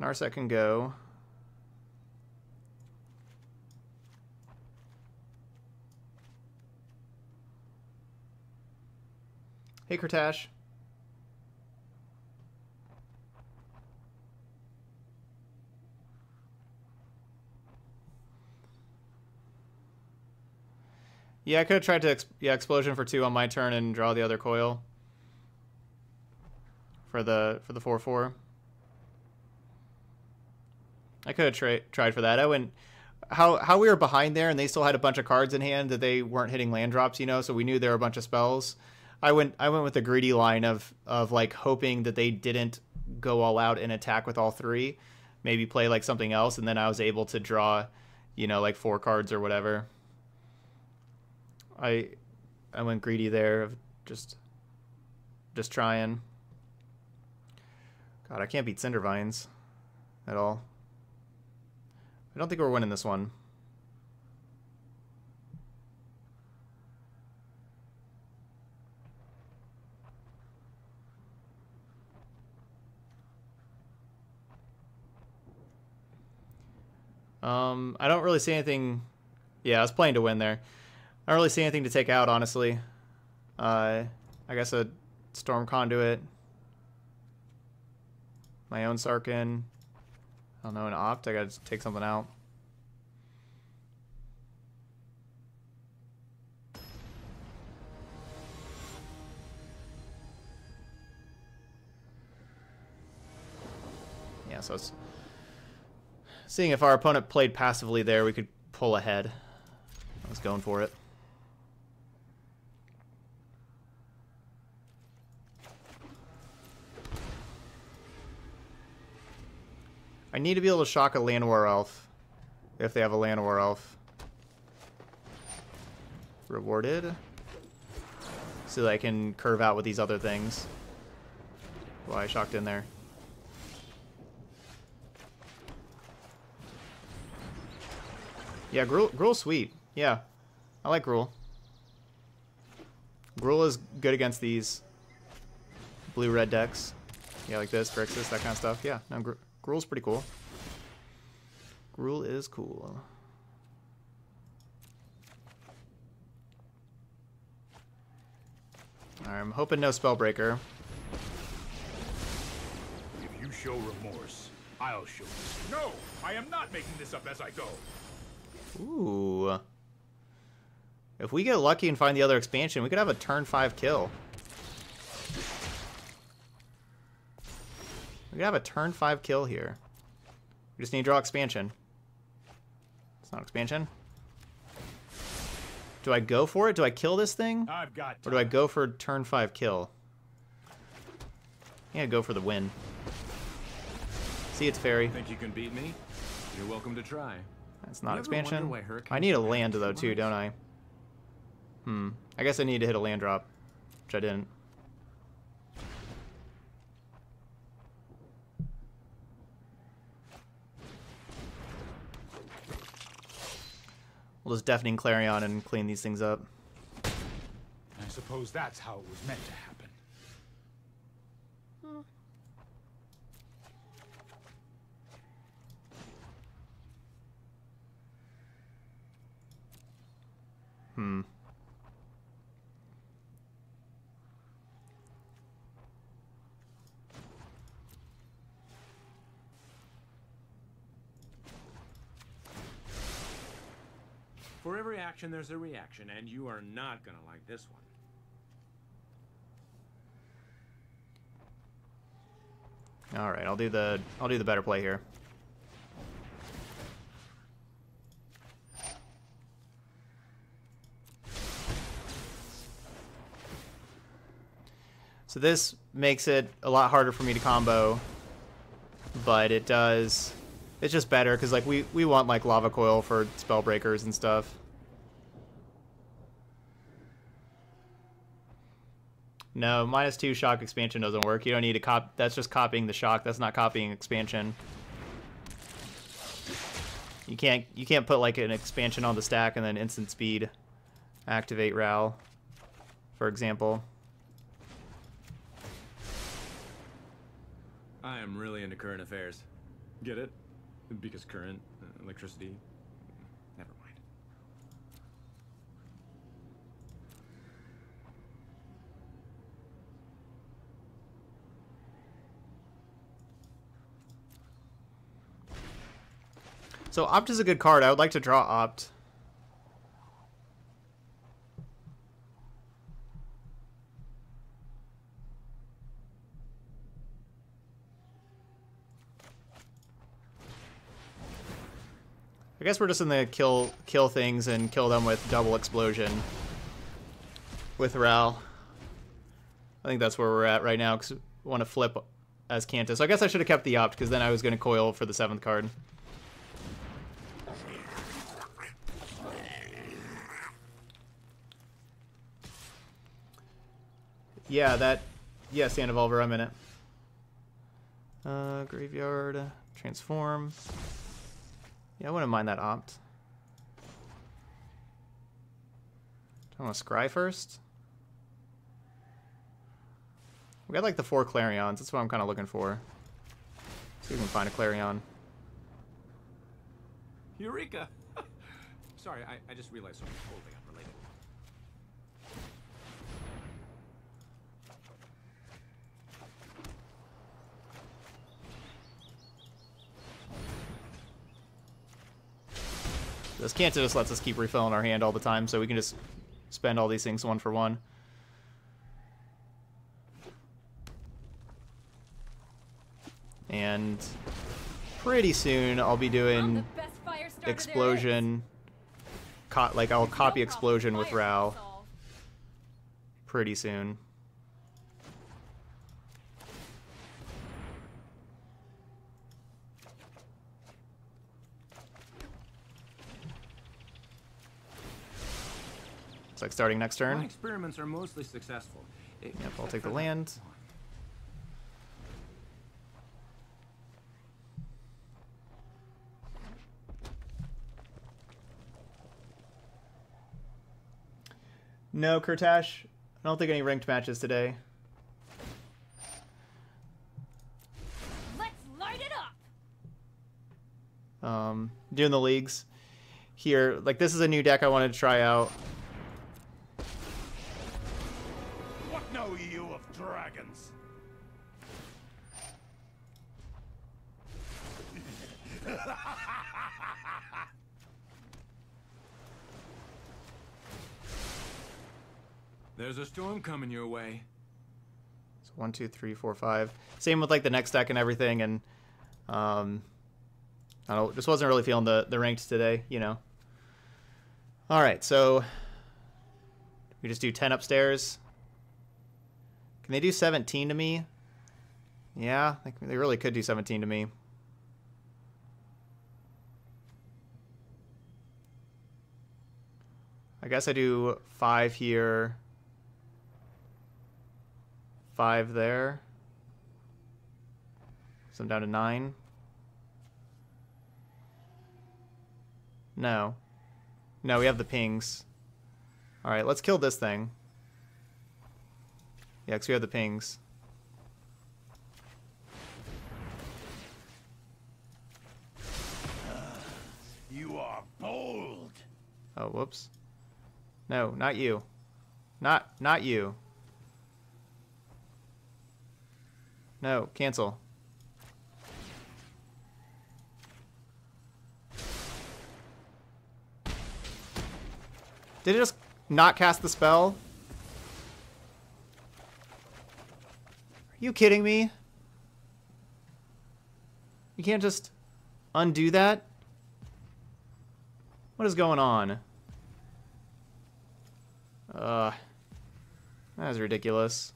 Narset can go. Hey, Kurtash. Yeah, I could have tried to yeah explosion for two on my turn and draw the other coil for the for the four four. I could have tra- tried for that. I went how how we were behind there and they still had a bunch of cards in hand that they weren't hitting land drops, you know, so we knew there were a bunch of spells. I went I went with the greedy line of of like hoping that they didn't go all out and attack with all three, maybe play like something else, and then I was able to draw, you know, like four cards or whatever. I I went greedy there of just just trying. God, I can't beat Cindervines at all. I don't think we're winning this one. Um, I don't really see anything. Yeah, I was playing to win there. I don't really see anything to take out, honestly. Uh, I guess a storm conduit. My own Sarkhan. I don't know, an opt. I gotta take something out. Yeah, so it's seeing if our opponent played passively there, we could pull ahead. I was going for it. I need to be able to shock a Llanowar Elf. If they have a Llanowar Elf. Rewarded. So that I can curve out with these other things. Why I shocked in there. Yeah, Gruul, Gruul's sweet. Yeah. I like Gruul. Gruul is good against these blue-red decks. Yeah, like this, Grixis, that kind of stuff. Yeah, no, Gru Gruul's pretty cool. Gruul is cool. Alright, I'm hoping no Spellbreaker. If you show remorse, I'll show you. No, I am not making this up as I go. Ooh. If we get lucky and find the other expansion, we could have a turn 5 kill. We could have a turn 5 kill here. We just need to draw expansion. It's not expansion. Do I go for it? Do I kill this thing? I've got Or do I go for turn 5 kill? Yeah, go for the win. See, it's fairy. Think you can beat me? You're welcome to try. That's not You expansion. I need a land though too, don't I? Hmm. I guess I need to hit a land drop, which I didn't. We'll just deafening Clarion and clean these things up. I suppose that's how it was meant to happen. Hmm. For every action, there's a reaction, and you are not gonna like this one. All right, I'll do the I'll do the better play here. So this makes it a lot harder for me to combo, but it does. It's just better because like we we want like lava coil for spell breakers and stuff. No, minus two shock expansion doesn't work. You don't need to cop. That's just copying the shock. That's not copying expansion. You can't you can't put like an expansion on the stack and then instant speed activate Ral, for example. I am really into current affairs. Get it? Because current, uh, electricity. Never mind. So Opt is a good card. I would like to draw Opt. I guess we're just in the kill kill things and kill them with double explosion with Ral. I think that's where we're at right now because we want to flip Azcanta. So I guess I should have kept the Opt because then I was going to coil for the seventh card. Yeah, that. Yeah, Sandovalver, I'm in it. Uh, graveyard, transform. Yeah, I wouldn't mind that opt. Do I want to scry first? We got like the four Clarions. That's what I'm kind of looking for. See if we can find a Clarion. Eureka! Sorry, I, I just realized something totally unrelated. This Kanta just lets us keep refilling our hand all the time, so we can just spend all these things one for one. And pretty soon I'll be doing the best fire starter there is. explosion. Like I'll copy explosion with Ral pretty soon. It's like starting next My turn. experiments are mostly successful. E- Yep, I'll take the land. No, Kurtash. I don't think any ranked matches today. Let's light it up. Um, doing the leagues here. Like this is a new deck I wanted to try out. Dragons? There's a storm coming your way. So one, two, three, four, five. Same with like the next deck and everything, and um, I don't. Just wasn't really feeling the the ranked today, you know. All right, so we just do ten upstairs. Can they do seventeen to me? Yeah, they, really could do seventeen to me. I guess I do five here. Five there. So I'm down to nine. No. No, we have the pings. Alright, let's kill this thing. Yeah, because we have the pings. Uh, you are bold. Oh, whoops. No, not you. Not, not you. No, cancel. Did it just not cast the spell? You kidding me? You can't just undo that? What is going on? Uh, that is ridiculous.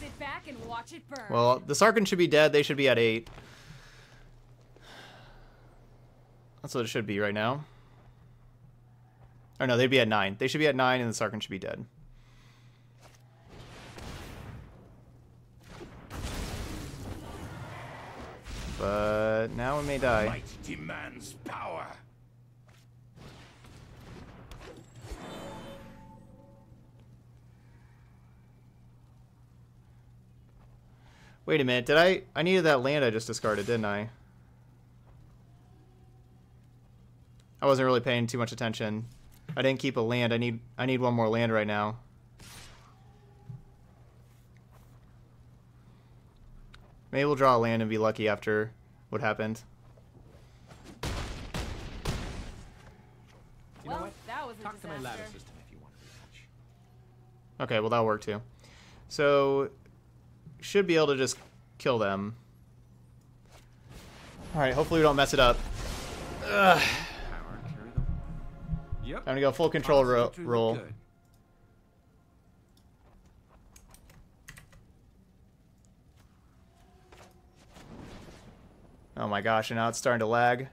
Sit back and watch it burn. Well, the Sarkhan should be dead. They should be at 8. That's what it should be right now. Or no, they'd be at 9. They should be at 9 and the Sarkhan should be dead. But now we may die. Might demands power. Wait a minute. Did I... I needed that land I just discarded, didn't I? I wasn't really paying too much attention. I didn't keep a land. I need I need one more land right now. Maybe we'll draw a land and be lucky after what happened. You know what? that was Talk to my ladder system if you want to touch. Okay, well that'll work too. So should be able to just kill them. All right, hopefully we don't mess it up. Ugh. Power carry them. Yep. I'm gonna go full control ro roll. Oh my gosh, and now it's starting to lag.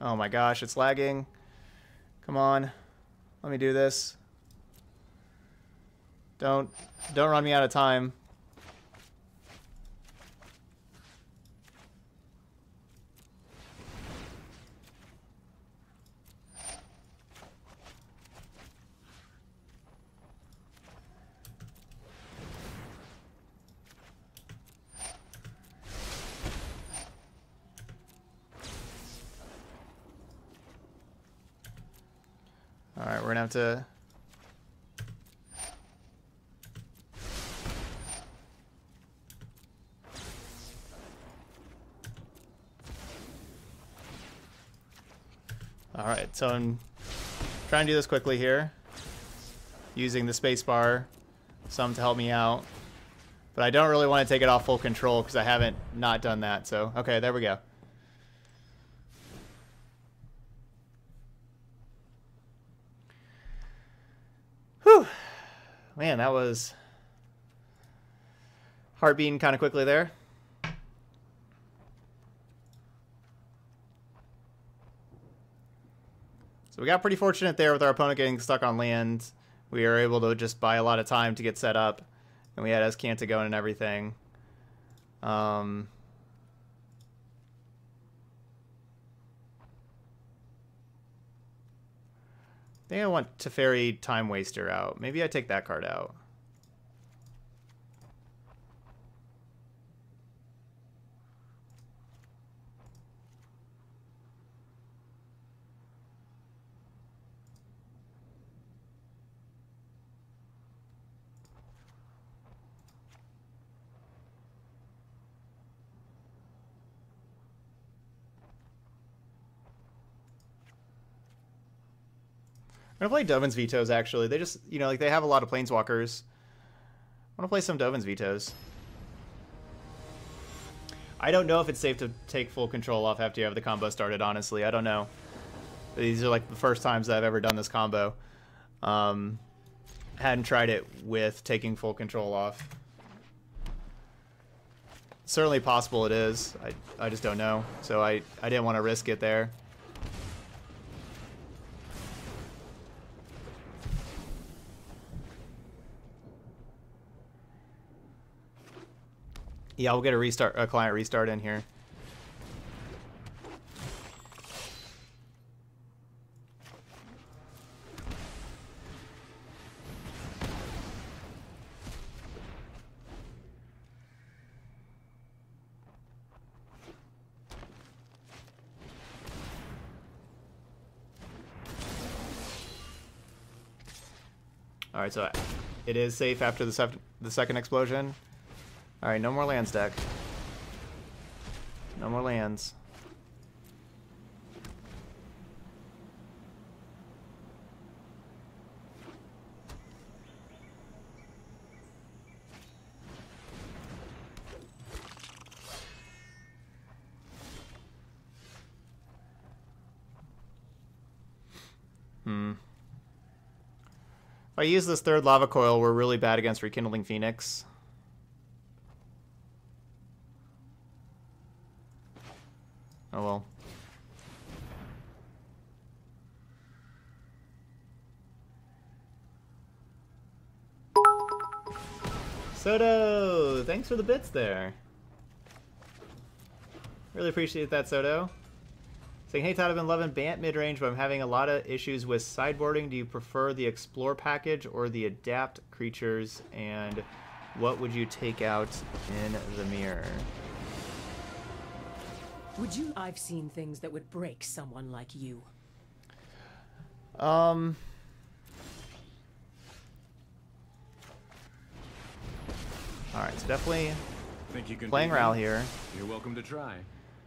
Oh my gosh, it's lagging. Come on. Let me do this. Don't don't run me out of time. All right, we're gonna have to. All right, so I'm trying to do this quickly here, using the spacebar, some to help me out, but I don't really want to take it off full control because I haven't not done that. So okay, there we go. Whew. Man, that was heart beating kind of quickly there. So we got pretty fortunate there with our opponent getting stuck on land. We were able to just buy a lot of time to get set up. And we had Azcanta going and everything. Um, I think I want Teferi Time Waster out. Maybe I take that card out. I'm gonna play Dovin's Vetoes actually. They just you know like they have a lot of planeswalkers. I wanna play some Dovin's Vetoes. I don't know if it's safe to take full control off after you have the combo started, honestly. I don't know. These are like the first times that I've ever done this combo. Um, hadn't tried it with taking full control off. Certainly possible it is. I, I just don't know. So I, I didn't want to risk it there. Yeah, we'll get a restart, a client restart in here. All right, so it is safe after the, the second explosion. Alright, no more lands deck. No more lands. Hmm. If I use this third lava coil, we're really bad against Rekindling Phoenix. Oh well. Soto! Thanks for the bits there. Really appreciate that, Soto. Saying, hey Todd, I've been loving Bant mid-range, but I'm having a lot of issues with sideboarding. Do you prefer the Explore package or the Adapt creatures? And what would you take out in the mirror? Would you? I've seen things that would break someone like you. Um. All right, so definitely Think you can playing? Ral here. You're welcome to try.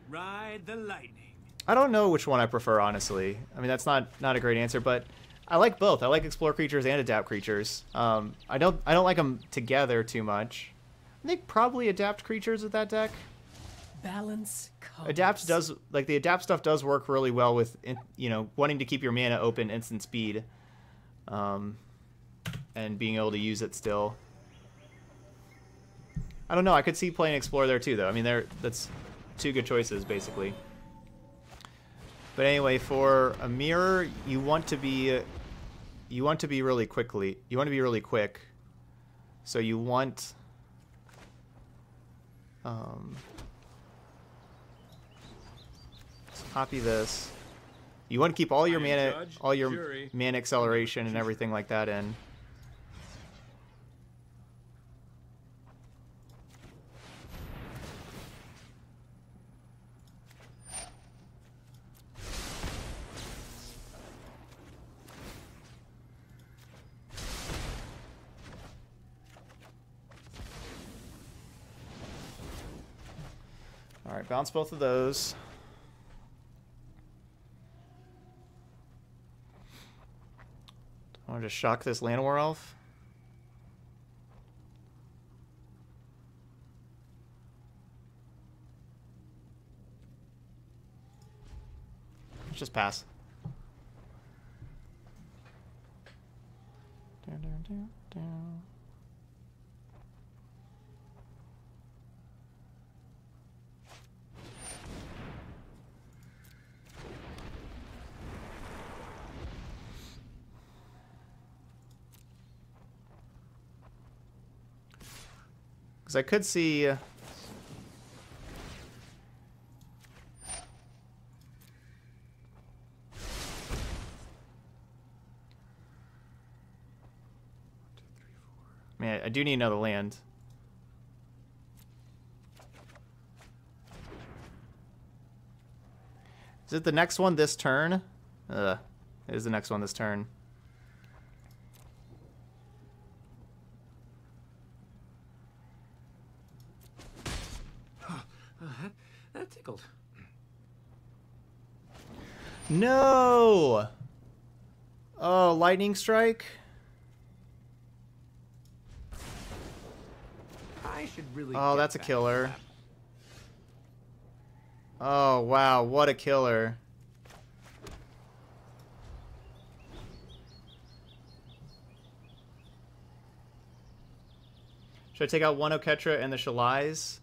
Ride the lightning. I don't know which one I prefer, honestly. I mean, that's not not a great answer, but I like both. I like explore creatures and adapt creatures. Um, I don't I don't like them together too much. I think probably adapt creatures with that deck. Balance comes. Adapt does like the adapt stuff does work really well with you know wanting to keep your mana open instant speed, um, and being able to use it still. I don't know. I could see playing explore there too, though. I mean, there that's two good choices basically. But anyway, for a mirror, you want to be you want to be really quickly. You want to be really quick. So you want um, let's copy this. You want to keep all your mana, judge, all your jury, mana acceleration and everything like that in. All right, bounce both of those. I want to just shock this Llanowar Elf. Let's just pass. Down, down, down, down. Because I could see. uh, Man, I do need another land. Is it the next one this turn? Ugh. It is the next one this turn. Uh, that, that tickled. No! Oh, lightning strike? I should really. Oh, that's a back. killer. Oh, wow, what a killer. Should I take out one Oketra and the Shalais?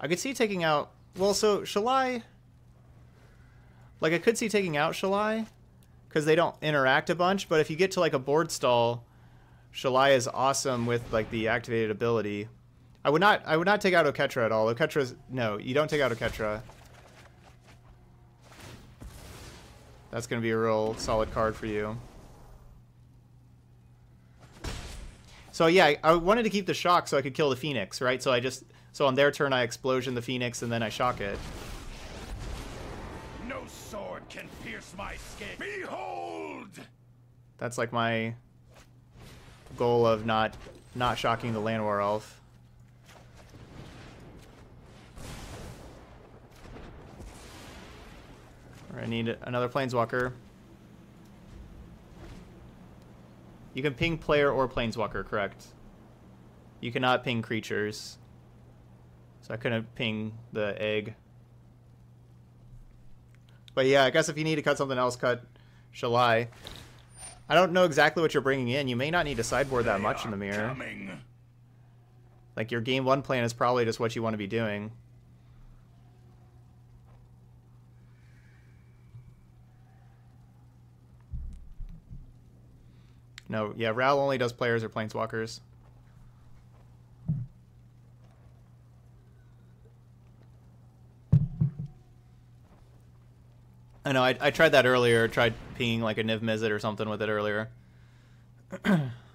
I could see taking out... Well, so Shalai... Like, I could see taking out Shalai, because they don't interact a bunch, but if you get to, like, a board stall, Shalai is awesome with, like, the activated ability. I would not I would not take out Oketra at all. Oketra's... No, you don't take out Oketra. That's going to be a real solid card for you. So yeah, I, I wanted to keep the shock so I could kill the Phoenix, right? So I just... So on their turn, I explosion the Phoenix, and then I shock it. No sword can pierce my skin. Behold! That's like my goal of not not shocking the Llanowar Elf. I need another Planeswalker. You can ping player or Planeswalker, correct? You cannot ping creatures. So I couldn't ping the egg. But yeah, I guess if you need to cut something else, cut Shalai. I don't know exactly what you're bringing in. You may not need to sideboard that They much in the mirror. Coming. Like your game one plan is probably just what you want to be doing. No, yeah, Ral only does players or planeswalkers. I know, I, I tried that earlier, tried pinging like a Niv Mizzet or something with it earlier.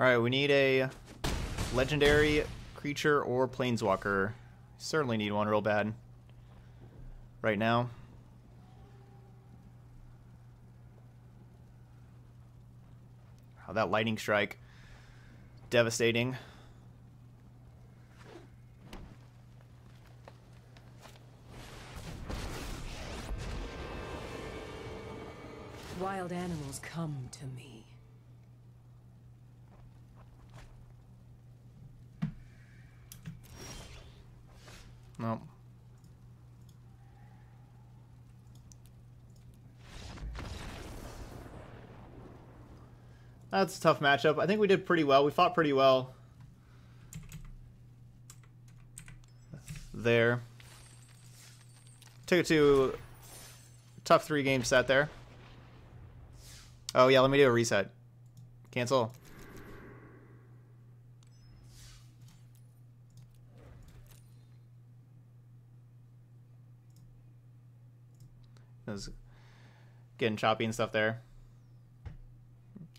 Alright, we need a legendary creature or planeswalker. Certainly need one real bad. Right now. Oh, that lightning strike. Devastating. Wild animals come to me. No. That's a tough matchup. I think we did pretty well. We fought pretty well. There. Took it to tough three game set there. Oh yeah, let me do a reset. Cancel. It was getting choppy and stuff there.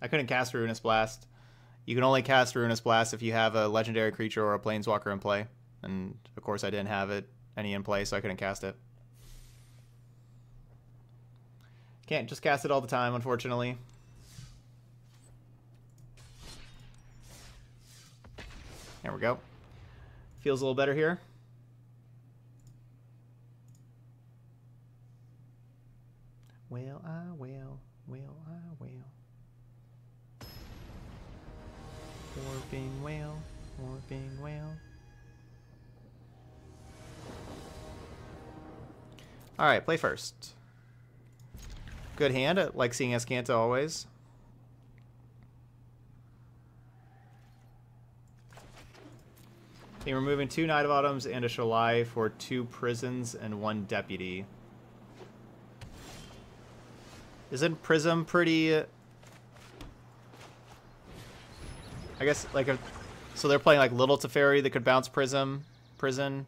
I couldn't cast Ruinous Blast. You can only cast Ruinous Blast if you have a legendary creature or a planeswalker in play. And of course I didn't have it any in play, so I couldn't cast it. Can't just cast it all the time, unfortunately. There we go. Feels a little better here. Well, ah, I will. Will I ah, will. Warping whale. Warping whale. Alright, play first. Good hand. Like seeing Azcanta always. Okay, removing two Knight of Autumns and a Shalai for two prisons and one deputy. Isn't Prism pretty... Uh, I guess, like, so they're playing, like, Little Teferi that could bounce Prism, Prison.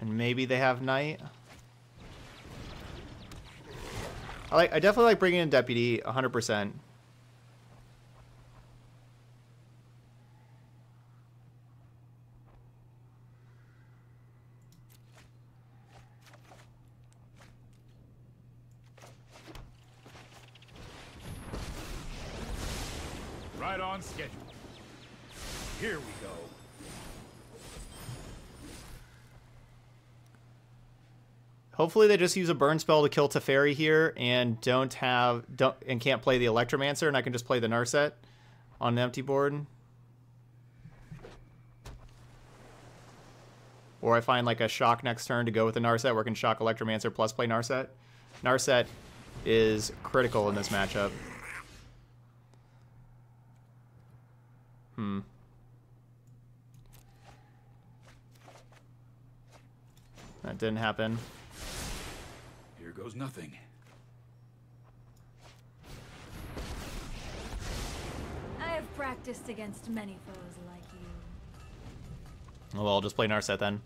And maybe they have Knight. I like. I definitely like bringing in Deputy, 100%. Right on schedule. Here we go. Hopefully they just use a burn spell to kill Teferi here and don't have don't and can't play the Electromancer and I can just play the Narset on an empty board. Or I find like a shock next turn to go with the Narset where I can shock Electromancer plus play Narset. Narset is critical in this matchup. Hmm. That didn't happen. Here goes nothing. I have practiced against many foes like you. Oh, well, I'll just play Narset then.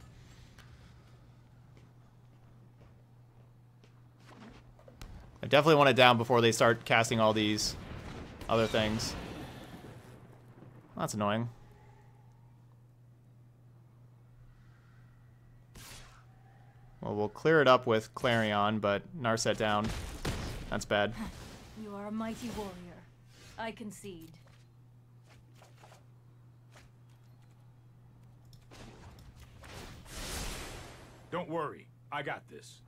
I definitely want it down before they start casting all these other things. That's annoying. Well, we'll clear it up with Clarion, but Narset down. That's bad. You are a mighty warrior. I concede. Don't worry. I got this.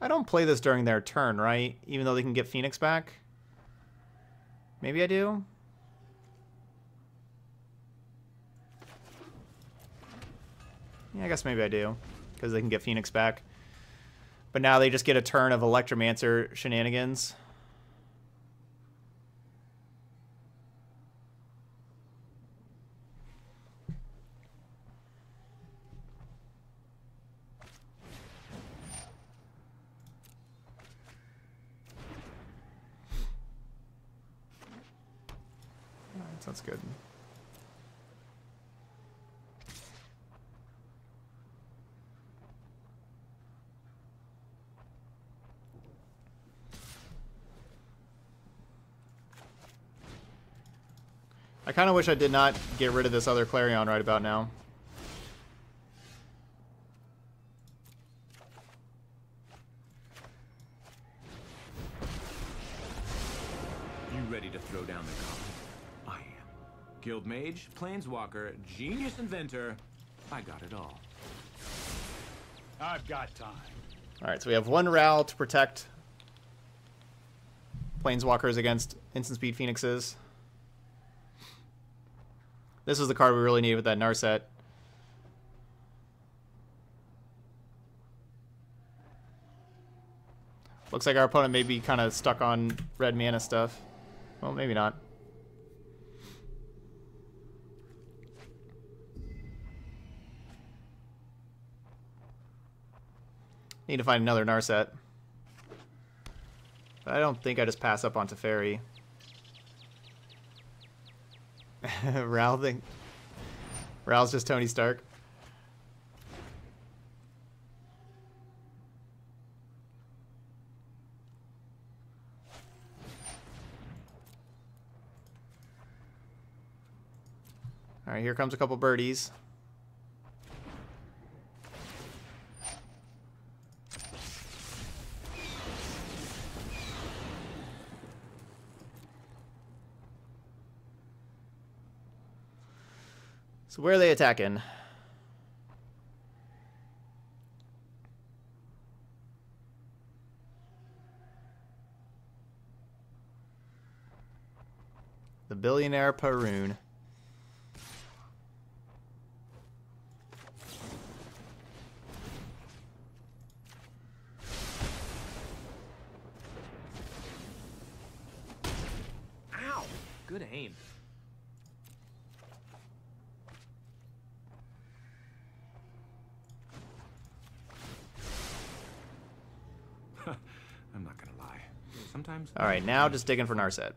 I don't play this during their turn, right? Even though they can get Phoenix back? Maybe I do? Yeah, I guess maybe I do. Because they can get Phoenix back. But now they just get a turn of Electromancer shenanigans. Alright, sounds good. I kind of wish I did not get rid of this other Clarion right about now. You ready to throw down the gauntlet? I am. Guild Mage, Planeswalker, Genius Inventor. I got it all. I've got time. Alright, so we have one Ral to protect Planeswalkers against instant speed Phoenixes. This is the card we really need with that Narset. Looks like our opponent may be kind of stuck on red mana stuff. Well, maybe not. Need to find another Narset. But I don't think I just pass up on Teferi. Think Ral's just Tony Stark. All right, here comes a couple birdies. So where are they attacking? The billionaire Parun. Ow! Good aim. I'm not gonna lie. Sometimes. All right, now just digging for Narset.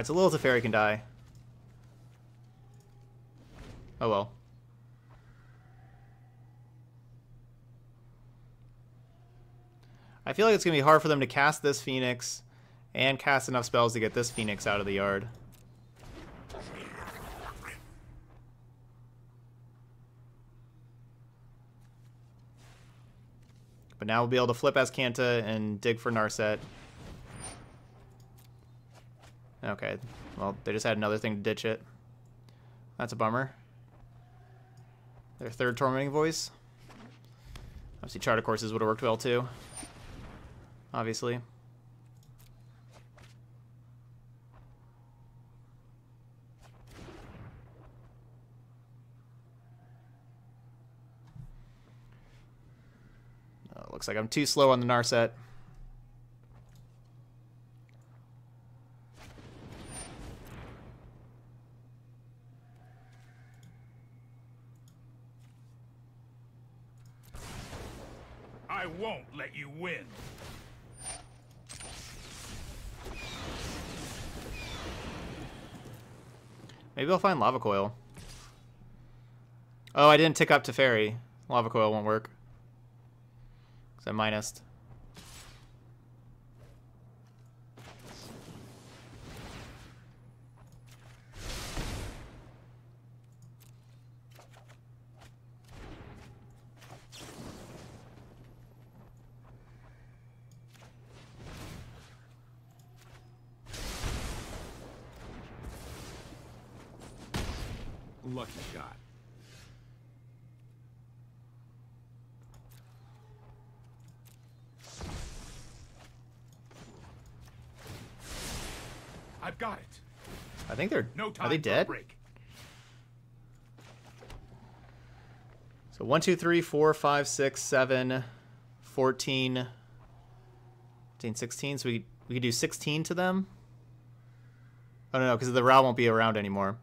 All right, so Little Teferi can die. Oh well. I feel like it's going to be hard for them to cast this Phoenix and cast enough spells to get this Phoenix out of the yard. But now we'll be able to flip Azcanta and dig for Narset. Okay, well, they just had another thing to ditch it. That's a bummer. Their third Tormenting Voice. Obviously, Chart a Courses would have worked well too. Obviously. Uh, looks like I'm too slow on the Narset. I won't let you win. Maybe I'll find Lava Coil. Oh, I didn't tick up to Fairy. Lava Coil won't work. Because I minused. Lucky shot. I've got it. I think they're... No time are they dead? break. So 1, 2, 3, 4, 5, 6, 7, 14, 15, 16. So we, we could do 16 to them. Oh, no, no, because the Ra won't be around anymore.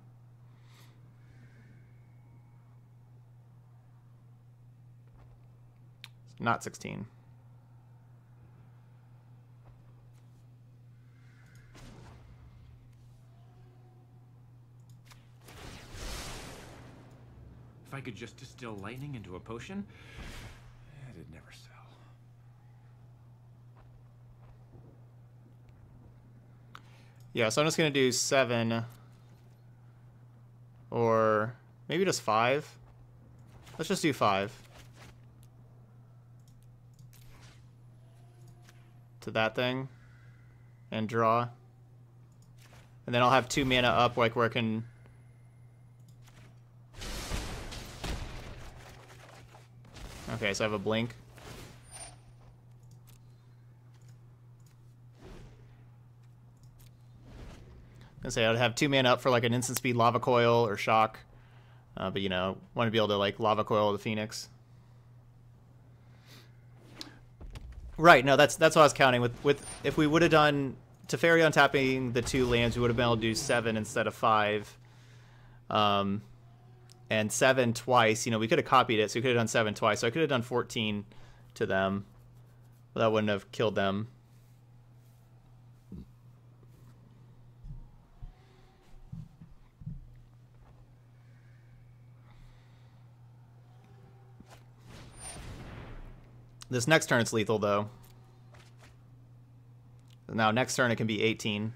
Not 16. If I could just distill lightning into a potion, eh, it'd never sell. Yeah, so I'm just gonna do seven, or maybe just five. Let's just do five. To that thing, and draw. And then I'll have two mana up, like where I can. Okay, so I have a blink. I say I'd have two mana up for like an instant speed lava coil or shock, uh, but you know want to be able to like lava coil the phoenix. Right, no, that's that's what I was counting with. With if we would have done Teferi untapping the two lands, we would have been able to do seven instead of five. Um, and seven twice. You know, we could have copied it, so we could have done seven twice. So I could have done fourteen to them, but that wouldn't have killed them. This next turn it's lethal though. Now next turn it can be 18.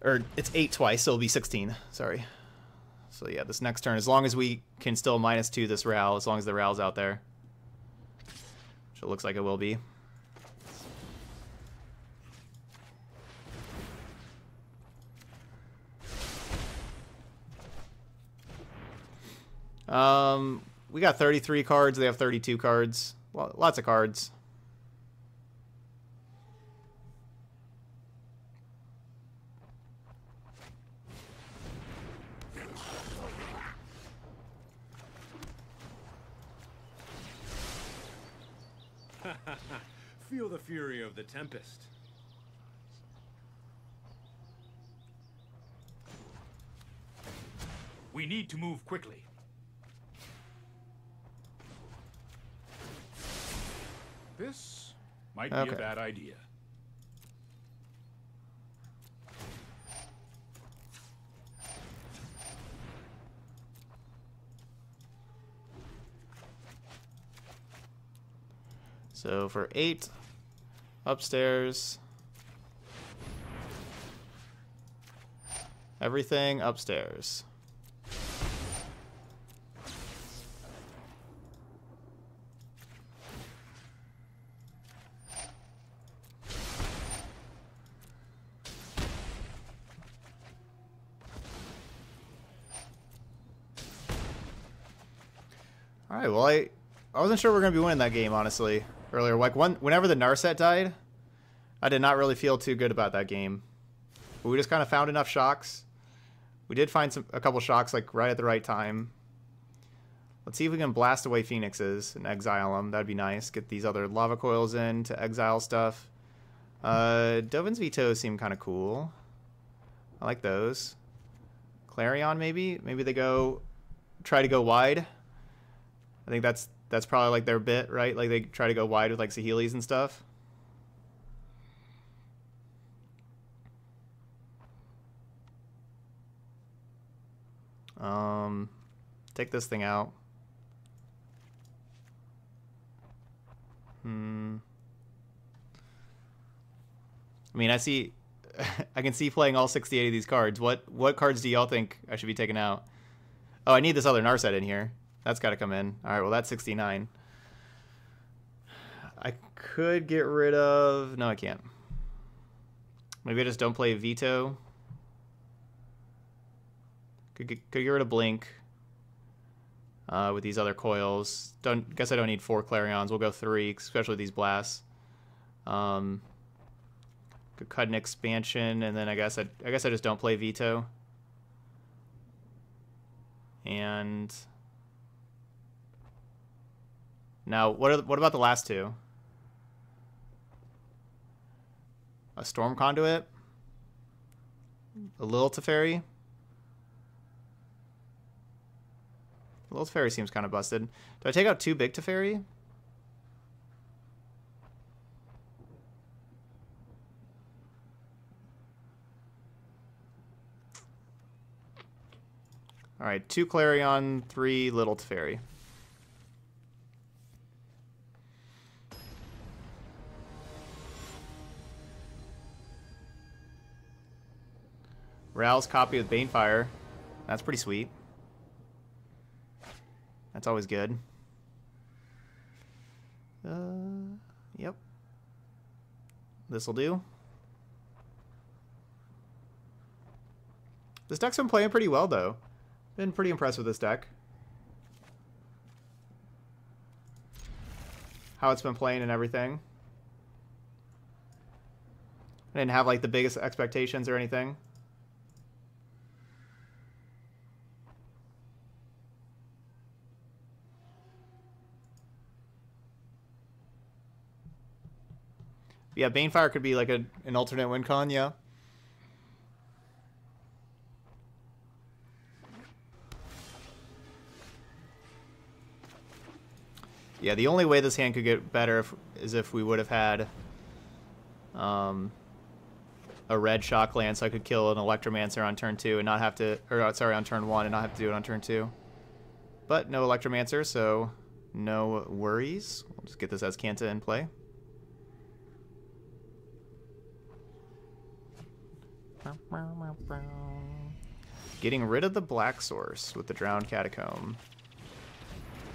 Or it's 8 twice, so it'll be 16. Sorry. So yeah, this next turn, as long as we can still minus 2 this Ral, as long as the Ral's out there. Which it looks like it will be. Um, we got 33 cards. They have 32 cards. Well, lots of cards. Feel the fury of the tempest. We need to move quickly. This might be Okay. a bad idea. So for 8, upstairs. Everything upstairs. All right. Well, I I wasn't sure we are gonna be winning that game honestly earlier. Like one whenever the Narset died, I did not really feel too good about that game. But we just kind of found enough shocks. We did find some a couple shocks like right at the right time. Let's see if we can blast away phoenixes and exile them. That'd be nice. Get these other lava coils in to exile stuff. Uh, Dovin's Veto seem kind of cool. I like those. Clarion maybe? Maybe they go try to go wide. I think that's that's probably like their bit, right? Like they try to go wide with like Saheeli's and stuff. Um, take this thing out. Hmm. I mean, I see, I can see playing all 68 of these cards. What what cards do y'all think I should be taking out? Oh, I need this other Narset in here. That's got to come in. All right, well, that's 69. I could get rid of... No, I can't. Maybe I just don't play Veto. Could get, could get rid of Blink uh, with these other coils. Don't Guess I don't need four Clarions. We'll go three, especially these blasts. Um, could cut an expansion, and then I guess I, I guess I just don't play Veto. And... Now, what are, what about the last two? A storm conduit, a little Teferi. A little Teferi seems kind of busted. Do I take out two big Teferi? All right, two Clarion, three Little Teferi. Ral's copy with Banefire. That's pretty sweet. That's always good. Uh, yep. This'll do. This deck's been playing pretty well, though. Been pretty impressed with this deck. How it's been playing and everything. I didn't have, like, the biggest expectations or anything. Yeah, Banefire could be like a, an alternate win con, yeah. Yeah, the only way this hand could get better if, is if we would have had um, a red shock land so I could kill an Electromancer on turn 2 and not have to, or uh, sorry, on turn 1 and not have to do it on turn 2. But no Electromancer, so no worries. We'll just get this Azcanta in play. Getting rid of the black source with the drowned catacomb.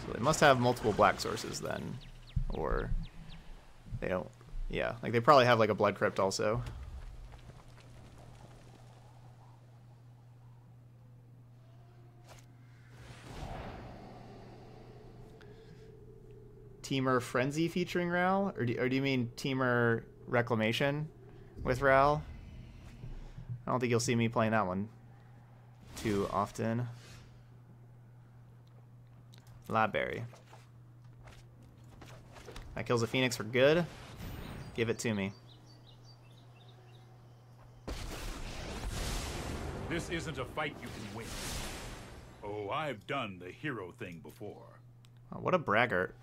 So they must have multiple black sources then. Or they don't. Yeah, like they probably have like a blood crypt also. Temur Frenzy featuring Ral? Or do, or do you mean Temur Reclamation with Ral? I don't think you'll see me playing that one too often. Library. That kills a phoenix for good. Give it to me. This isn't a fight you can win. Oh, I've done the hero thing before. Oh, what a braggart.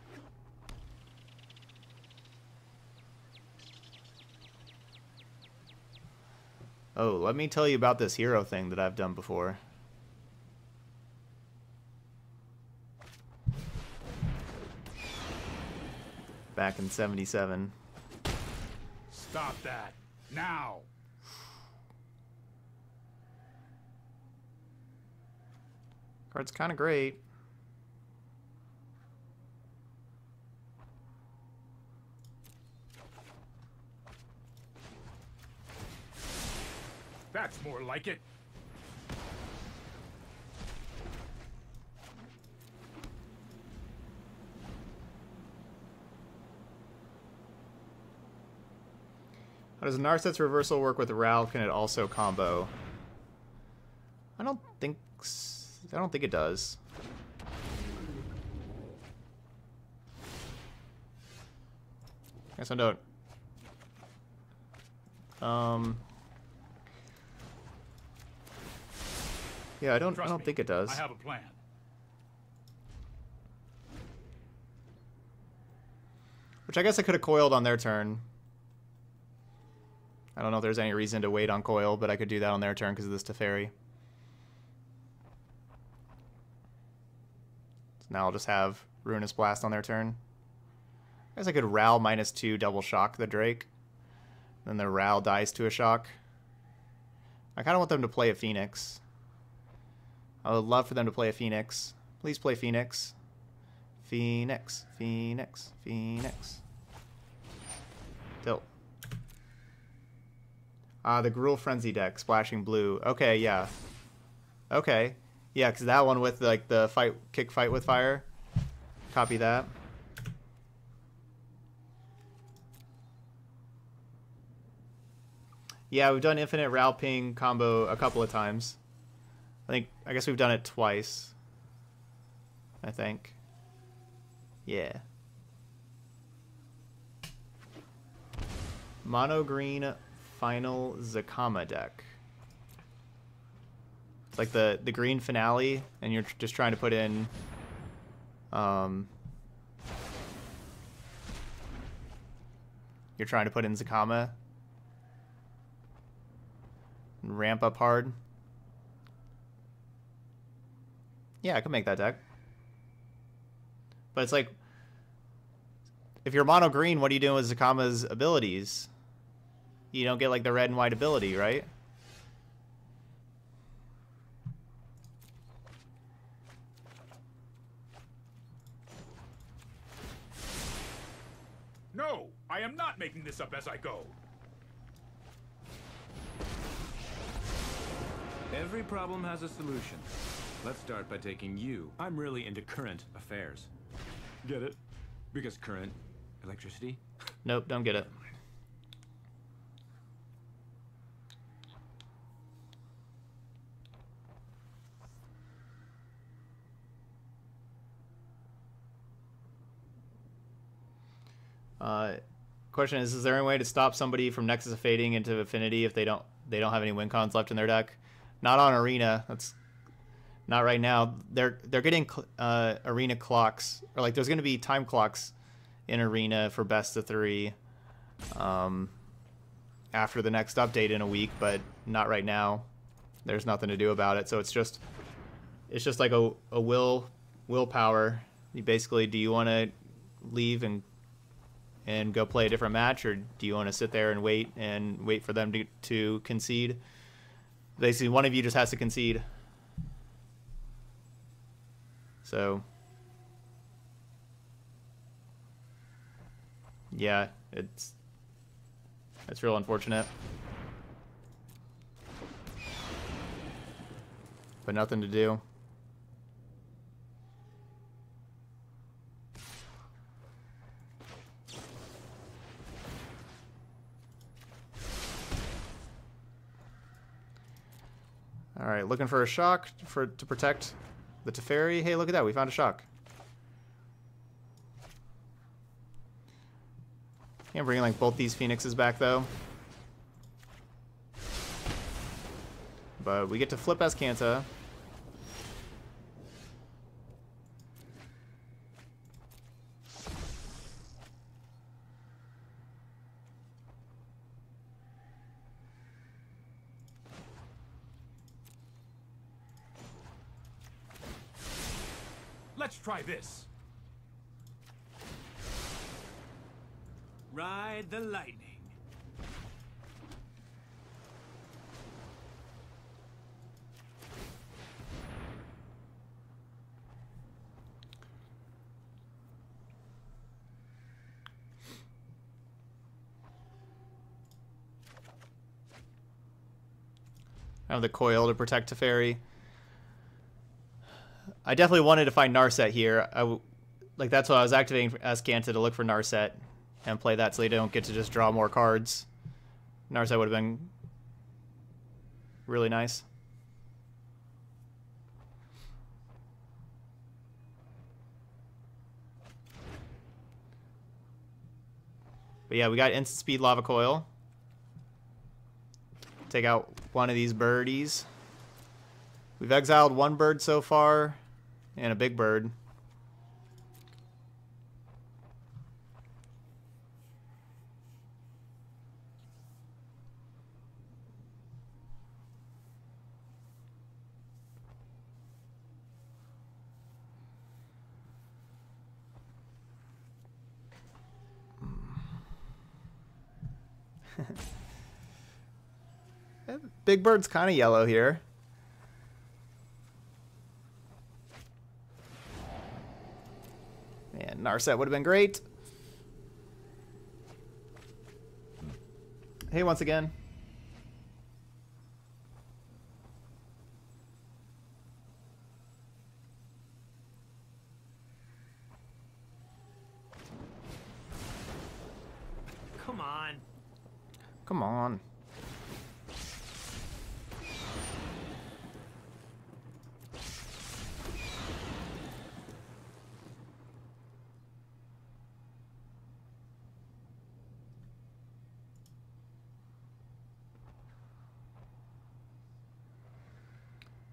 Oh, let me tell you about this hero thing that I've done before. Back in 77. Stop that. Now! Card's kind of great. That's more like it. How does Narset's reversal work with Ral? Can it also combo? I don't think I don't think it does. Guess I don't. Um. Yeah, I don't. Trust I don't me, think it does. I have a plan. Which I guess I could have coiled on their turn. I don't know if there's any reason to wait on coil, but I could do that on their turn because of this Teferi. So now I'll just have Ruinous Blast on their turn. I guess I could Ral minus two double shock the Drake. Then the Ral dies to a shock. I kind of want them to play a Phoenix. I would love for them to play a Phoenix. Please play Phoenix. Phoenix, Phoenix, Phoenix. Tilt. Ah, the Gruul Frenzy deck, splashing blue. Okay, yeah. Okay. Yeah, because that one with like the fight, kick fight with fire. Copy that. Yeah, we've done Infinite Ral Ping combo a couple of times. I think, I guess we've done it twice. I think. Yeah. Mono green final Zacama deck. It's like the the green finale, and you're just trying to put in. Um, you're trying to put in Zacama. And ramp up hard. Yeah, I could make that deck. But it's like, if you're mono green, what are you doing with Zacama's abilities? You don't get like the red and white ability, right? No, I am not making this up as I go. Every problem has a solution. Let's start by taking you. I'm really into current affairs. Get it? Because current electricity? Nope, don't get it. Uh, question is: Is there any way to stop somebody from Nexus of fading into Affinity if they don't they don't have any win cons left in their deck? Not on Arena. That's not right now. They're they're getting uh, Arena clocks, or like there's going to be time clocks in Arena for best of three um, after the next update in a week, but not right now. There's nothing to do about it, so it's just it's just like a, a will willpower. You basically, do you want to leave and and go play a different match, or do you want to sit there and wait and wait for them to to concede? Basically, one of you just has to concede. So yeah, it's it's real unfortunate. But nothing to do. All right, looking for a shock for to protect the Teferi. Hey, look at that. We found a shock. I'm bringing like both these phoenixes back though. But we get to flip Azcanta. Let's try this. Ride the lightning. I have the coil to protect Teferi. I definitely wanted to find Narset here. I w- like that's why I was activating Azcanta to look for Narset and play that so they don't get to just draw more cards. Narset would have been really nice. But yeah, we got instant speed lava coil. Take out one of these birdies. We've exiled one bird so far, and a big bird. Big Bird's kind of yellow here. Narset would have been great. Hey, once again. Come on. Come on.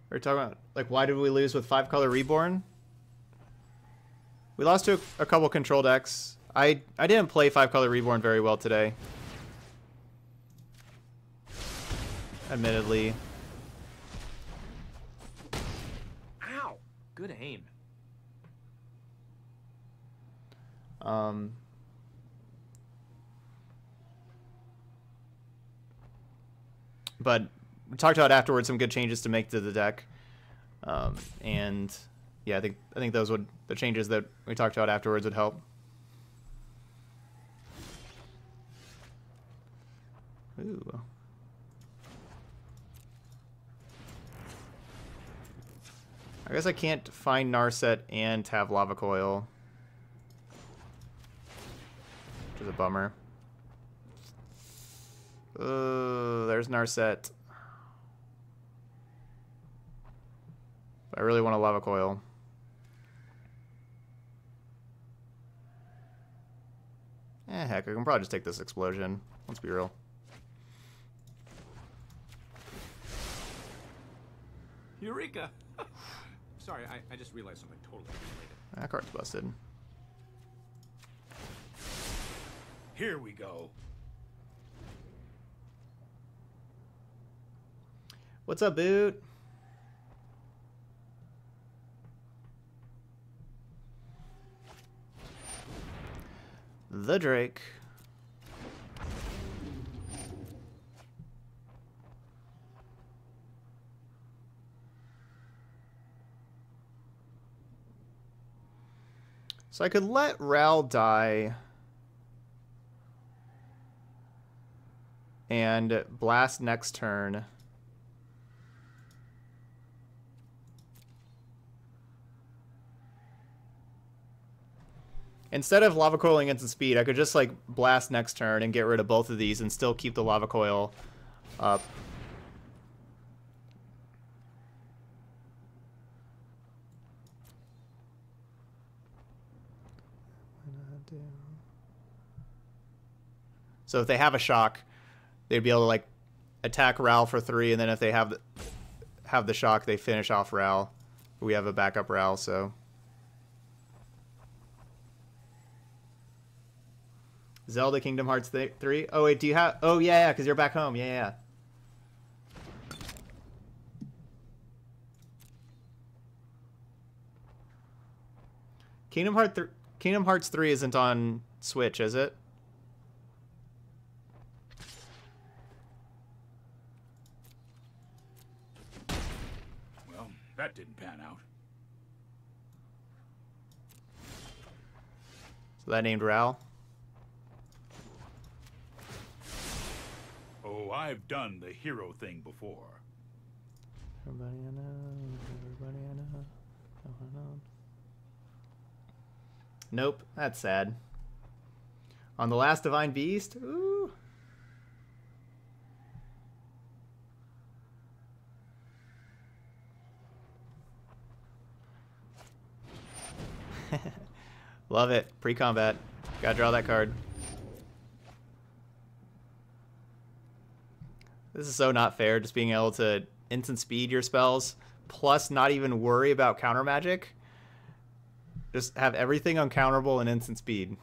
We're talking about like why did we lose with five color reborn? We lost to a, a couple control decks. I I didn't play five color reborn very well today. Admittedly. Ow. Good aim. Um, but we talked about afterwards some good changes to make to the deck, um, and yeah, I think I think those would the changes that we talked about afterwards would help. Ooh. I guess I can't find Narset and have Lava Coil. Which is a bummer. Uh, there's Narset. I really want a Lava Coil. Eh, heck, I can probably just take this explosion. Let's be real. Eureka! Sorry, I, I just realized something totally unrelated. That card's busted. Here we go. What's up, Boot? The Drake. So I could let Ral die and blast next turn. Instead of lava coiling instant speed, I could just like blast next turn and get rid of both of these and still keep the lava coil up. So if they have a shock, they'd be able to like attack Ral for three, and then if they have the, have the shock, they finish off Ral. We have a backup Ral, so. Zelda Kingdom Hearts 3. Oh, wait, do you have... Oh, yeah, yeah, because you're back home. Yeah, yeah. Kingdom Heart th Kingdom Hearts 3 isn't on Switch, is it? Well, that didn't pan out. So that named Ral. I've done the hero thing before. Everybody I know, everybody I know, no one knows. Nope, that's sad. On the last Divine Beast? Ooh. Love it. Pre-combat. Gotta draw that card. This is so not fair, just being able to instant speed your spells, plus not even worry about counter magic. Just have everything uncounterable and instant speed.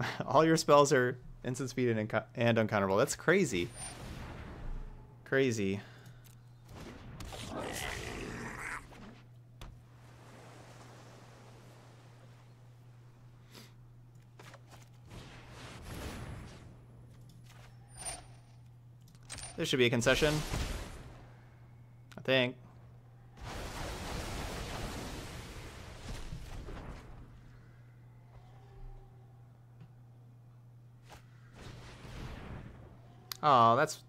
All your spells are instant speed and, and uncounterable. That's crazy. Crazy. This should be a concession. I think. Oh, that's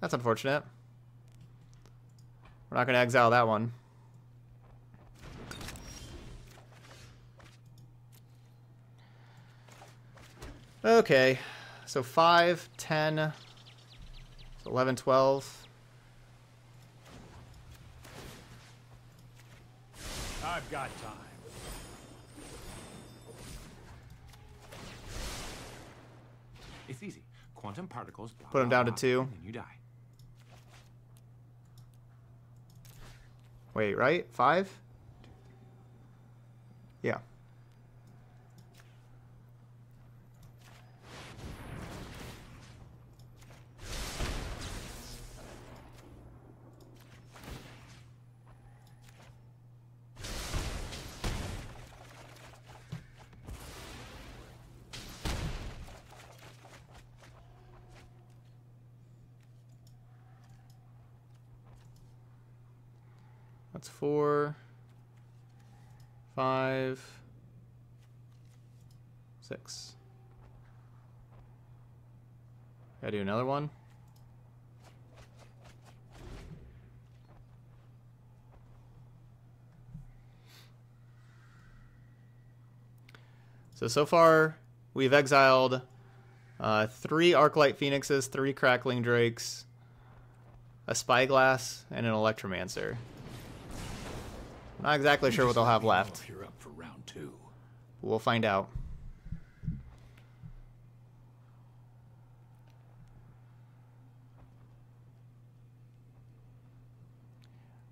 that's unfortunate. We're not going to exile that one. Okay, so 5, 10, 11, 12. I've got time. It's easy. Quantum particles. Blah, Put 'em blah, down to two. And you die. Wait, right? 5? Yeah. That's four, five, six. Gotta do another one. So, so far, we've exiled uh, three Arclight Phoenixes, three Crackling Drakes, a Spyglass, and an Electromancer. Not exactly sure what they'll have left. You're up for round two. We'll find out.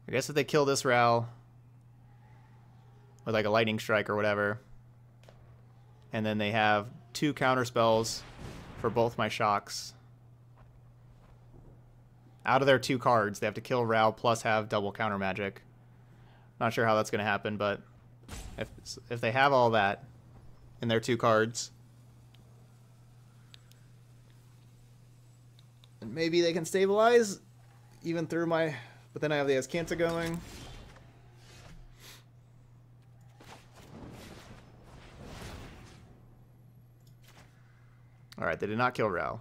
I guess if they kill this Ral with like a lightning strike or whatever, and then they have two counter spells for both my shocks. Out of their two cards, they have to kill Ral plus have double counter magic. Not sure how that's going to happen, but if if they have all that in their two cards, then maybe they can stabilize even through my. But then I have the Azcanta going. All right, they did not kill Ral.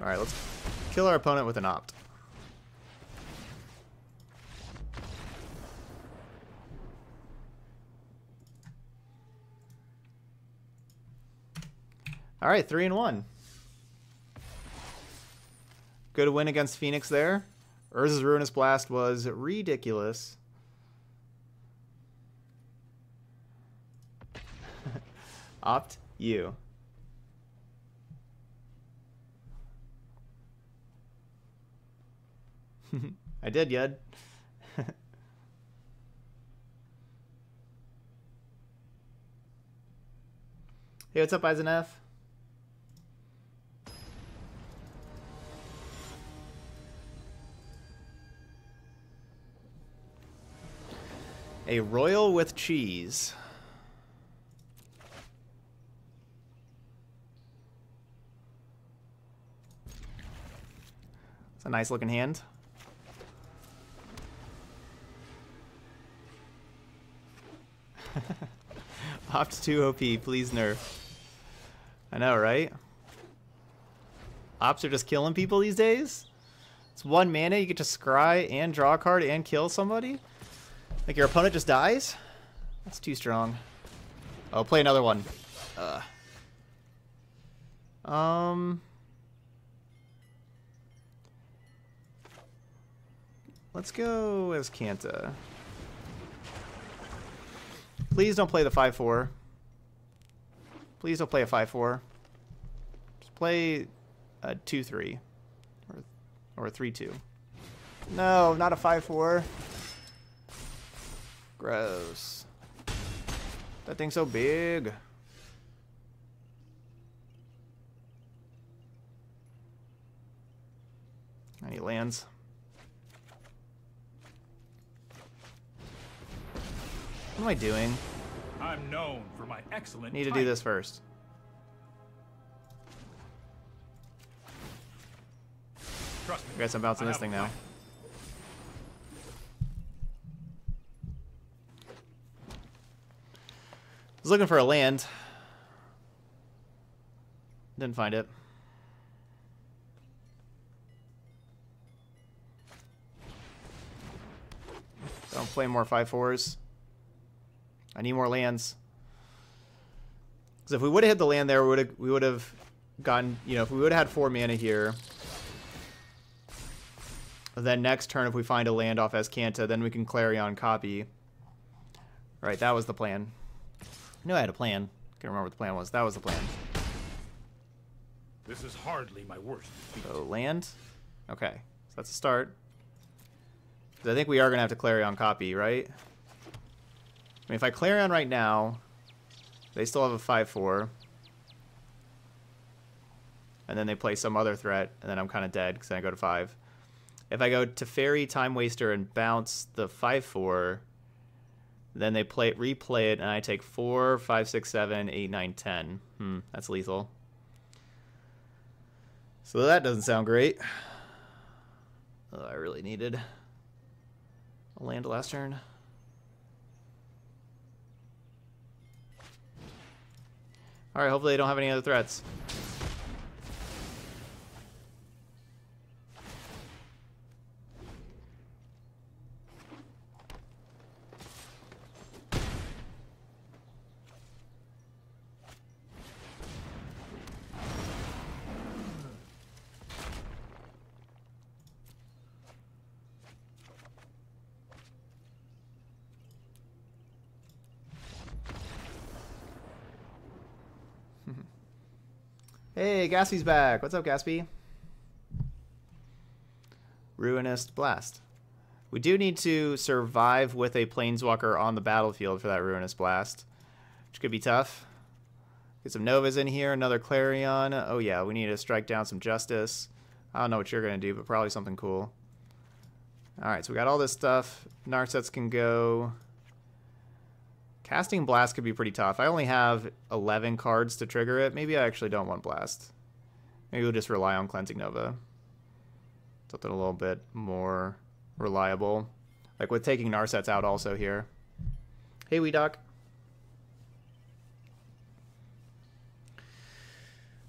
All right, let's kill our opponent with an opt. All right, three and one. Good win against Phoenix there. Urza's Ruinous Blast was ridiculous. Opt you. I did, Yud. hey, what's up, Eisenf? A royal with cheese. It's a nice looking hand. Opt 2 OP, please nerf. I know, right? Ops are just killing people these days? It's one mana, you get to scry and draw a card and kill somebody? Like your opponent just dies? That's too strong. Oh, play another one. Uh. Um... Let's go Azcanta. Please don't play the 5-4. Please don't play a 5-4. Just play a 2-3. Or, or a 3-2. No, not a 5-4. Gross. That thing's so big. Any lands? What am I doing? I'm known for my excellent. Need to do this first. Trust me. I guess I'm bouncing I this thing now. I was looking for a land. Didn't find it. Don't play more 5-4s. I need more lands. Because if we would have hit the land there, we would have we would have gotten you know if we would have had four mana here. Then next turn, if we find a land off Azcanta, then we can Clarion copy. Right, that was the plan. I knew I had a plan. Can't remember what the plan was. That was the plan. This is hardly my worst defeat. So land. Okay, so that's a start. I think we are gonna have to Clarion copy, right? I mean, if I Clarion right now, they still have a 5-4. And then they play some other threat, and then I'm kind of dead because I go to 5. If I go Teferi, Time Waster, and bounce the 5-4, then they play replay it, and I take 4, 5, 6, 7, 8, 9, 10. Hmm, that's lethal. So that doesn't sound great. Oh, I really needed a land last turn. Alright, hopefully they don't have any other threats. Hey, Gaspy's back. What's up, Gaspy? Ruinous Blast. We do need to survive with a Planeswalker on the battlefield for that Ruinous Blast, which could be tough. Get some Novas in here, another Clarion. Oh yeah, we need to strike down some Justice. I don't know what you're going to do, but probably something cool. Alright, so we got all this stuff. Narsets can go. Casting Blast could be pretty tough. I only have 11 cards to trigger it. Maybe I actually don't want Blast. Maybe we'll just rely on Cleansing Nova. Something a little bit more reliable. Like with taking Narsets out also here. Hey, Wee Doc.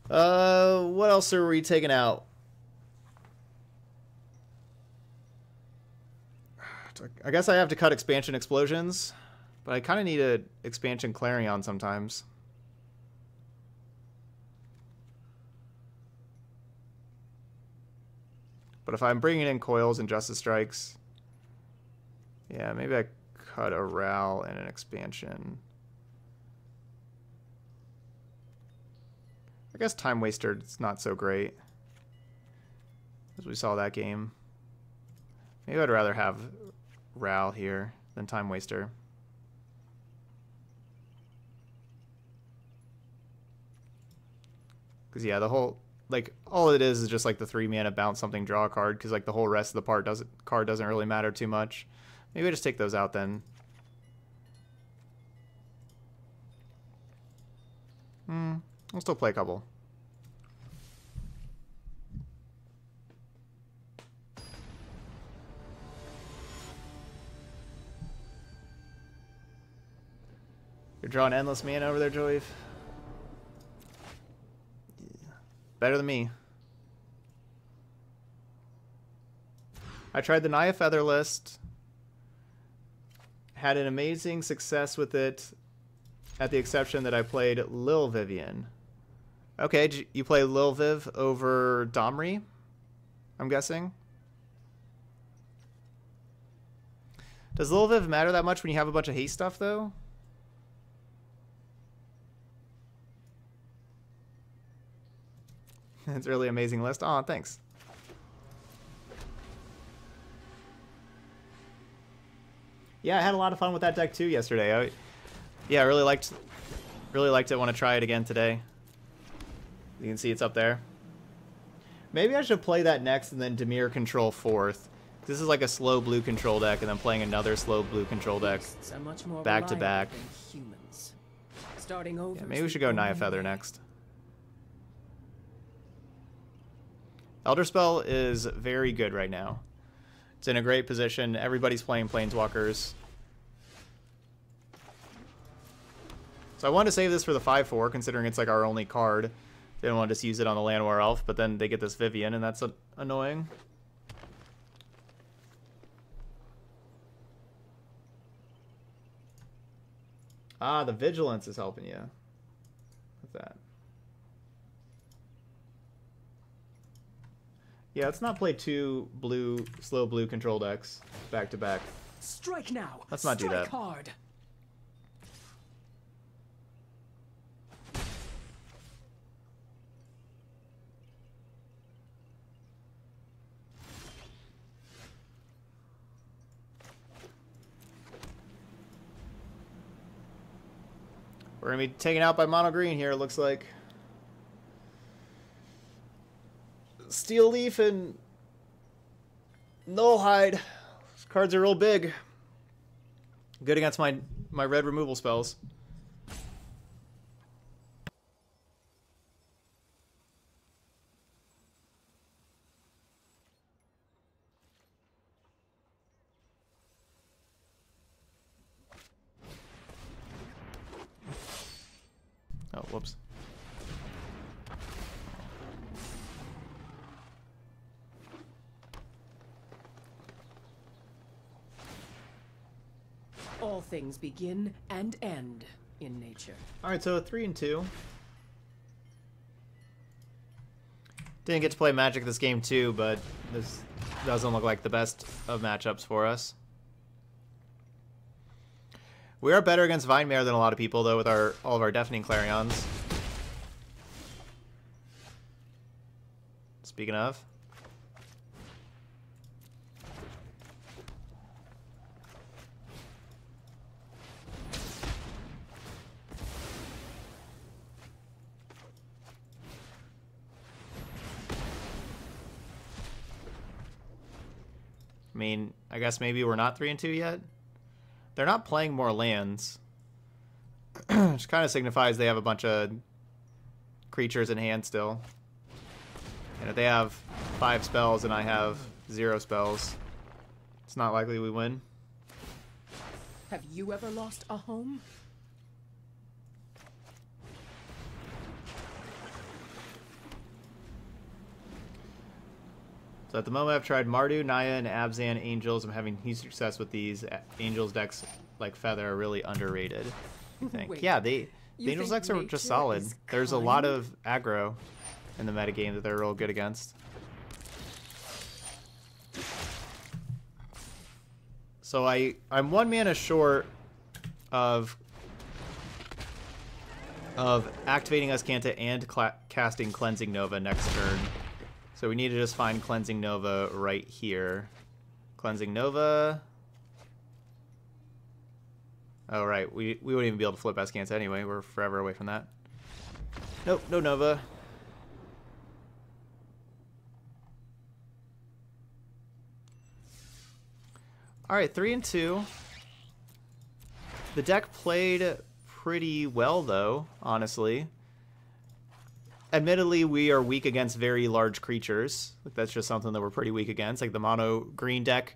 Uh, what else are we taking out? I guess I have to cut Expansion Explosions. But I kind of need an expansion Clarion sometimes. But if I'm bringing in coils and Justice Strikes, yeah, maybe I cut a Ral and an expansion. I guess Time Waster is not so great. As we saw that game. Maybe I'd rather have Ral here than Time Waster. Because yeah, the whole like all it is is just like the three mana bounce something draw a card because like the whole rest of the part doesn't card doesn't really matter too much. Maybe I just take those out then. Hmm, I'll still play a couple. You're drawing endless mana over there, Joyve. Better than me. I tried the Naya Feather list. Had an amazing success with it, at the exception that I played Lil Vivien. Okay, you play Lil Viv over Domri, I'm guessing. Does Lil Viv matter that much when you have a bunch of haste stuff, though? it's a really amazing list. Oh, thanks. Yeah, I had a lot of fun with that deck too yesterday. I, yeah, I really liked, really liked it. Want to try it again today. You can see it's up there. Maybe I should play that next and then Dimir control fourth. This is like a slow blue control deck, and then playing another slow blue control deck So much more back to back. Starting over. Yeah, maybe we should go Naya Feather next. Elder Spell is very good right now. It's in a great position. Everybody's playing Planeswalkers. So I wanted to save this for the 5-4, considering it's like our only card. They don't want to just use it on the Llanowar Elf, but then they get this Vivien, and that's annoying. Ah, the Vigilance is helping you. With that. Yeah, let's not play two blue, slow blue control decks back to back. Strike now. Let's not Strike do that. Hard. We're gonna be taken out by mono green here. It looks like. Steel Leaf and Nullhide. These cards are real big. Good against my my red removal spells. whoops. All things begin and end in nature. All right, so three and two. Didn't get to play Magic this game too, but this doesn't look like the best of matchups for us. We are better against Vinemare than a lot of people, though, with our all of our Deafening Clarions. Speaking of. Mean, I guess maybe we're not 3 and 2 yet. They're not playing more lands. Which kind of signifies they have a bunch of creatures in hand still. And if they have five spells and I have zero spells, it's not likely we win. Have you ever lost a home? So at the moment, I've tried Mardu, Naya, and Abzan Angels. I'm having huge success with these. Angels decks like Feather are really underrated. I think. Wait, yeah, they the Angels decks are just solid. There's a lot of aggro in the metagame that they're real good against. So I I'm one mana short of of activating Azcanta and cla casting Cleansing Nova next turn. So we need to just find Cleansing Nova right here. Cleansing Nova. Oh, right. We, we wouldn't even be able to flip Azcanta anyway. We're forever away from that. Nope, no Nova. Alright, 3 and 2. The deck played pretty well, though, honestly admittedly we are weak against very large creatures. Like that's just something that we're pretty weak against like the mono green deck.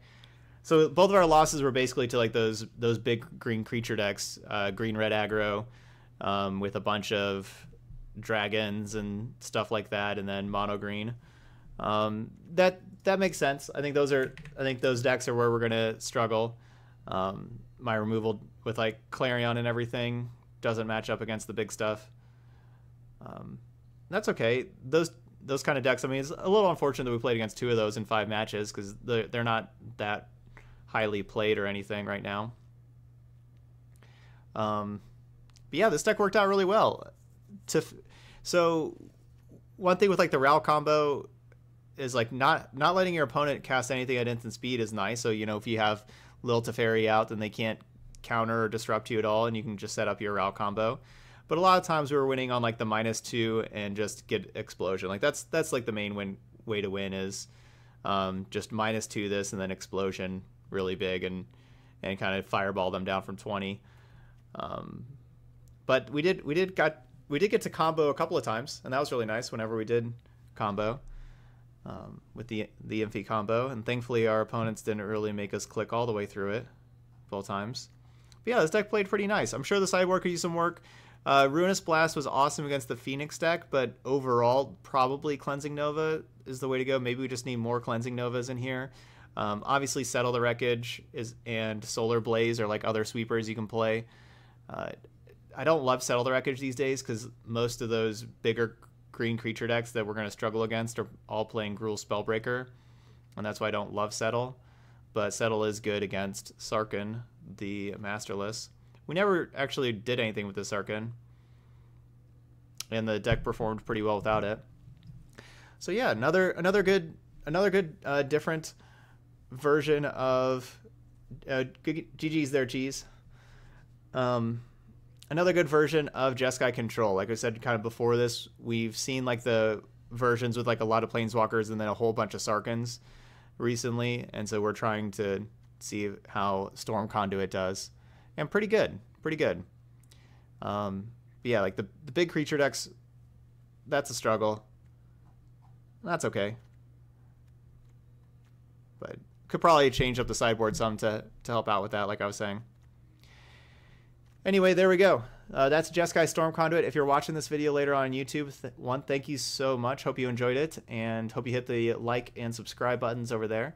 So both of our losses were basically to like those those big green creature decks uh, green red aggro um, with a bunch of dragons and stuff like that and then mono green. Um, that that makes sense. I think those are i think those decks are where we're gonna struggle. Um, my removal with like clarion and everything doesn't match up against the big stuff. Um, that's okay. Those those kind of decks. I mean, it's a little unfortunate that we played against two of those in five matches because they're they're not that highly played or anything right now. Um, but yeah, this deck worked out really well. To so one thing with like the Ral combo is like not not letting your opponent cast anything at instant speed is nice. So you know if you have Lil Teferi out, then they can't counter or disrupt you at all, and you can just set up your Ral combo. But a lot of times we were winning on like the minus two and just get explosion. Like that's that's like the main win way to win is um, just minus two this and then explosion really big and and kind of fireball them down from twenty. Um, but we did we did got we did get to combo a couple of times and that was really nice whenever we did combo um, with the the Infi combo and thankfully our opponents didn't really make us click all the way through it both times. But yeah, this deck played pretty nice. I'm sure the sideboard could use some work. Uh, Ruinous Blast was awesome against the Phoenix deck, but overall, probably Cleansing Nova is the way to go. Maybe we just need more Cleansing Novas in here. Um, obviously, Settle the Wreckage is and Solar Blaze are like other sweepers you can play. Uh, I don't love Settle the Wreckage these days because most of those bigger green creature decks that we're going to struggle against are all playing Gruul Spellbreaker, and that's why I don't love Settle. But Settle is good against Sarkhan, the Masterless. We never actually did anything with the Sarkhan. And the deck performed pretty well without it. So yeah, another another good another good uh, different version of uh, GG's their cheese. Um, another good version of Jeskai Control. Like I said, kind of before this, we've seen like the versions with like a lot of Planeswalkers and then a whole bunch of Sarkhans recently, and so we're trying to see how Storm Conduit does and pretty good, pretty good. Um, yeah, like the the big creature decks, that's a struggle. That's okay, but could probably change up the sideboard some to to help out with that, like I was saying. Anyway, there we go. Uh, that's Jeskai Storm Conduit. If you're watching this video later on YouTube, th- one, thank you so much. Hope you enjoyed it, and hope you hit the like and subscribe buttons over there.